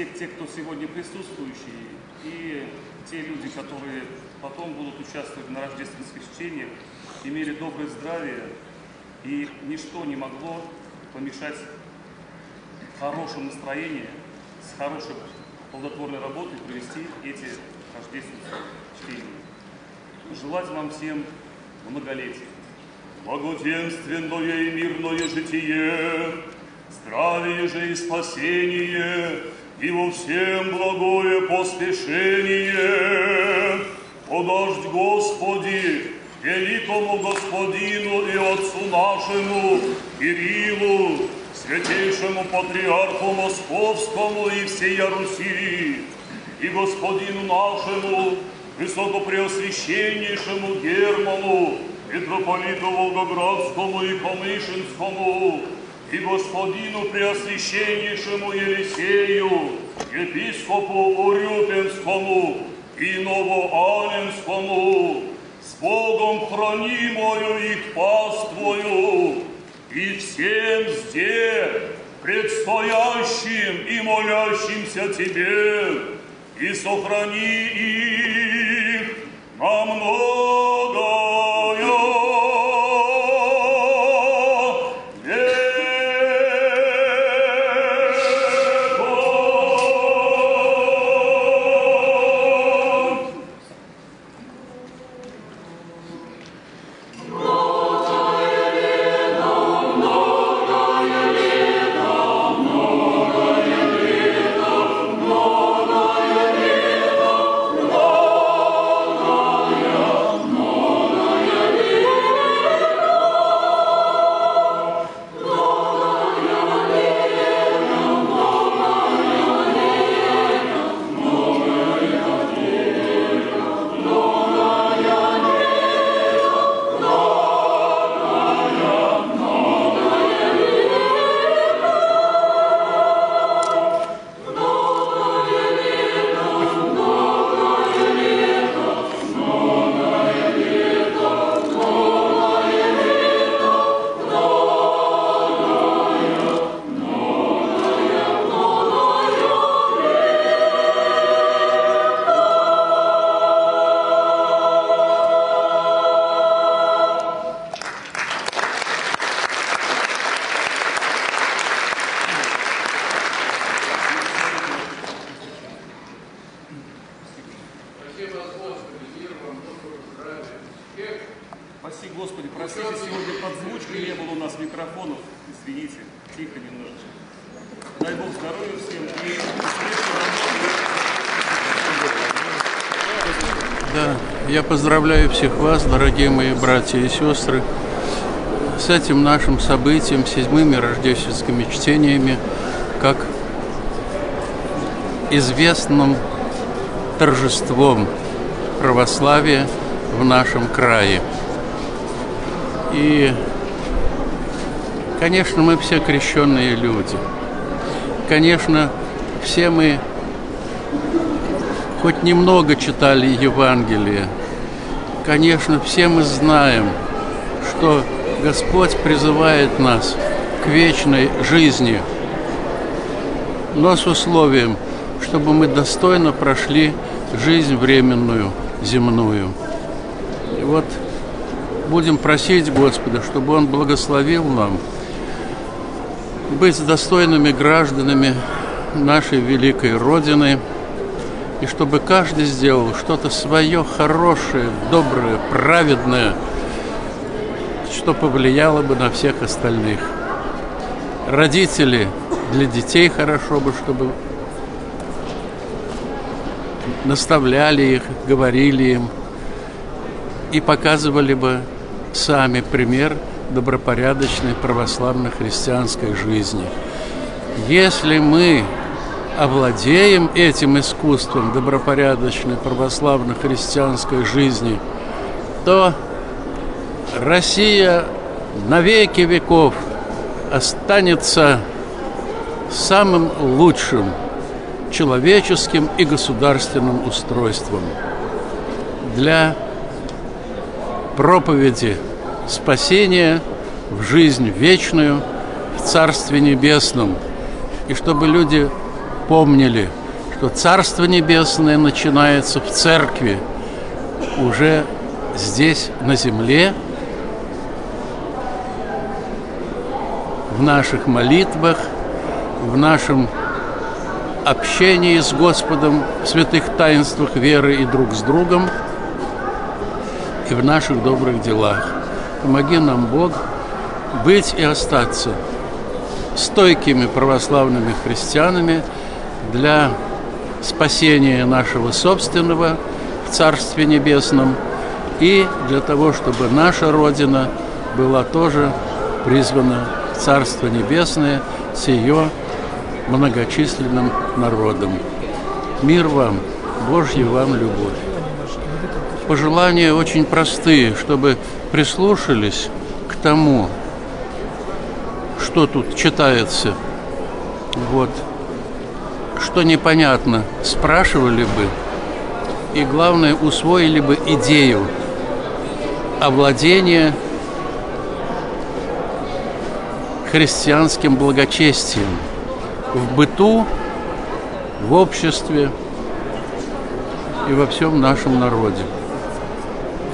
Все те, кто сегодня присутствующие, и те люди, которые потом будут участвовать на рождественских чтениях, имели доброе здравие, и ничто не могло помешать хорошему настроению, с хорошей плодотворной работой провести эти рождественские чтения. Желать вам всем многолетия. Благоденственное и мирное житие, здравие же и спасение, и во всем благое поспешение. Подождь, Господи, великому Господину и Отцу нашему, Кириллу, святейшему Патриарху Московскому и всея Руси, и Господину нашему, Высокопреосвященнейшему Герману, митрополиту Волгоградскому и Камышинскому, и господину Преосвященнейшему Елисею, епископу Урюпинскому и Новоалинскому, с Богом хранимою их паствою, и всем здесь предстоящим и молящимся Тебе, и сохрани их на многое поздравляю всех вас, дорогие мои братья и сестры, с этим нашим событием, седьмыми рождественскими чтениями, как известным торжеством православия в нашем крае. И, конечно, мы все крещенные люди. Конечно, все мы хоть немного читали Евангелие. Конечно, все мы знаем, что Господь призывает нас к вечной жизни, но с условием, чтобы мы достойно прошли жизнь временную, земную. И вот будем просить Господа, чтобы Он благословил нам быть достойными гражданами нашей великой Родины, и чтобы каждый сделал что-то свое хорошее, доброе, праведное, что повлияло бы на всех остальных. Родители для детей хорошо бы, чтобы наставляли их, говорили им и показывали бы сами пример добропорядочной православной христианской жизни. Если мы овладеем этим искусством добропорядочной православной христианской жизни, то Россия на веки веков останется самым лучшим человеческим и государственным устройством для проповеди спасения в жизнь вечную в Царстве Небесном, и чтобы люди помнили, что Царство Небесное начинается в церкви, уже здесь, на земле, в наших молитвах, в нашем общении с Господом, в святых таинствах веры и друг с другом, и в наших добрых делах. Помоги нам, Бог, быть и остаться стойкими православными христианами для спасения нашего собственного в Царстве Небесном и для того, чтобы наша Родина была тоже призвана в Царство Небесное с ее многочисленным народом. Мир вам, Божья вам любовь. Пожелания очень простые, чтобы прислушались к тому, что тут читается. Вот. Что непонятно, спрашивали бы. И главное, усвоили бы идею овладения христианским благочестием в быту, в обществе и во всем нашем народе.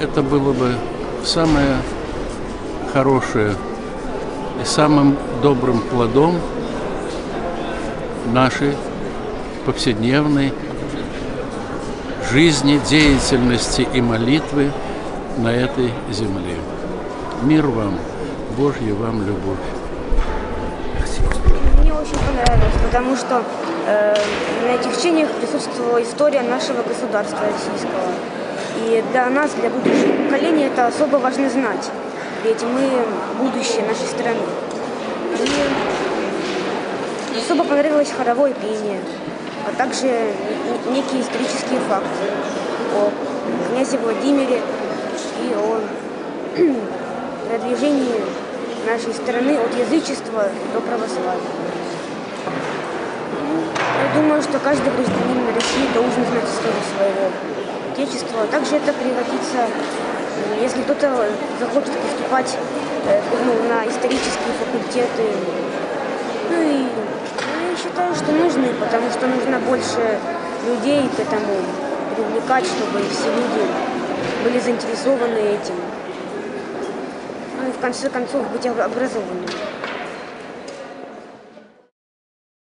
Это было бы самое хорошее и самым добрым плодом нашей повседневной жизни, деятельности и молитвы на этой земле. Мир вам, Божья вам любовь. Мне очень понравилось, потому что э, на этих чтениях присутствовала история нашего государства российского. И для нас, для будущего поколения, это особо важно знать. Ведь мы будущее нашей страны. И особо понравилось хоровое пение, а также некие исторические факты о князе Владимире и о продвижении нашей страны от язычества до православия. Я думаю, что каждый гражданин России должен знать историю своего отечества. Также это превратится, если кто-то захочет поступать э, ну, на исторические факультеты. Ну и считаю, что нужны, потому что нужно больше людей к этому привлекать, чтобы все люди были заинтересованы этим. Ну и в конце концов быть об- образованными.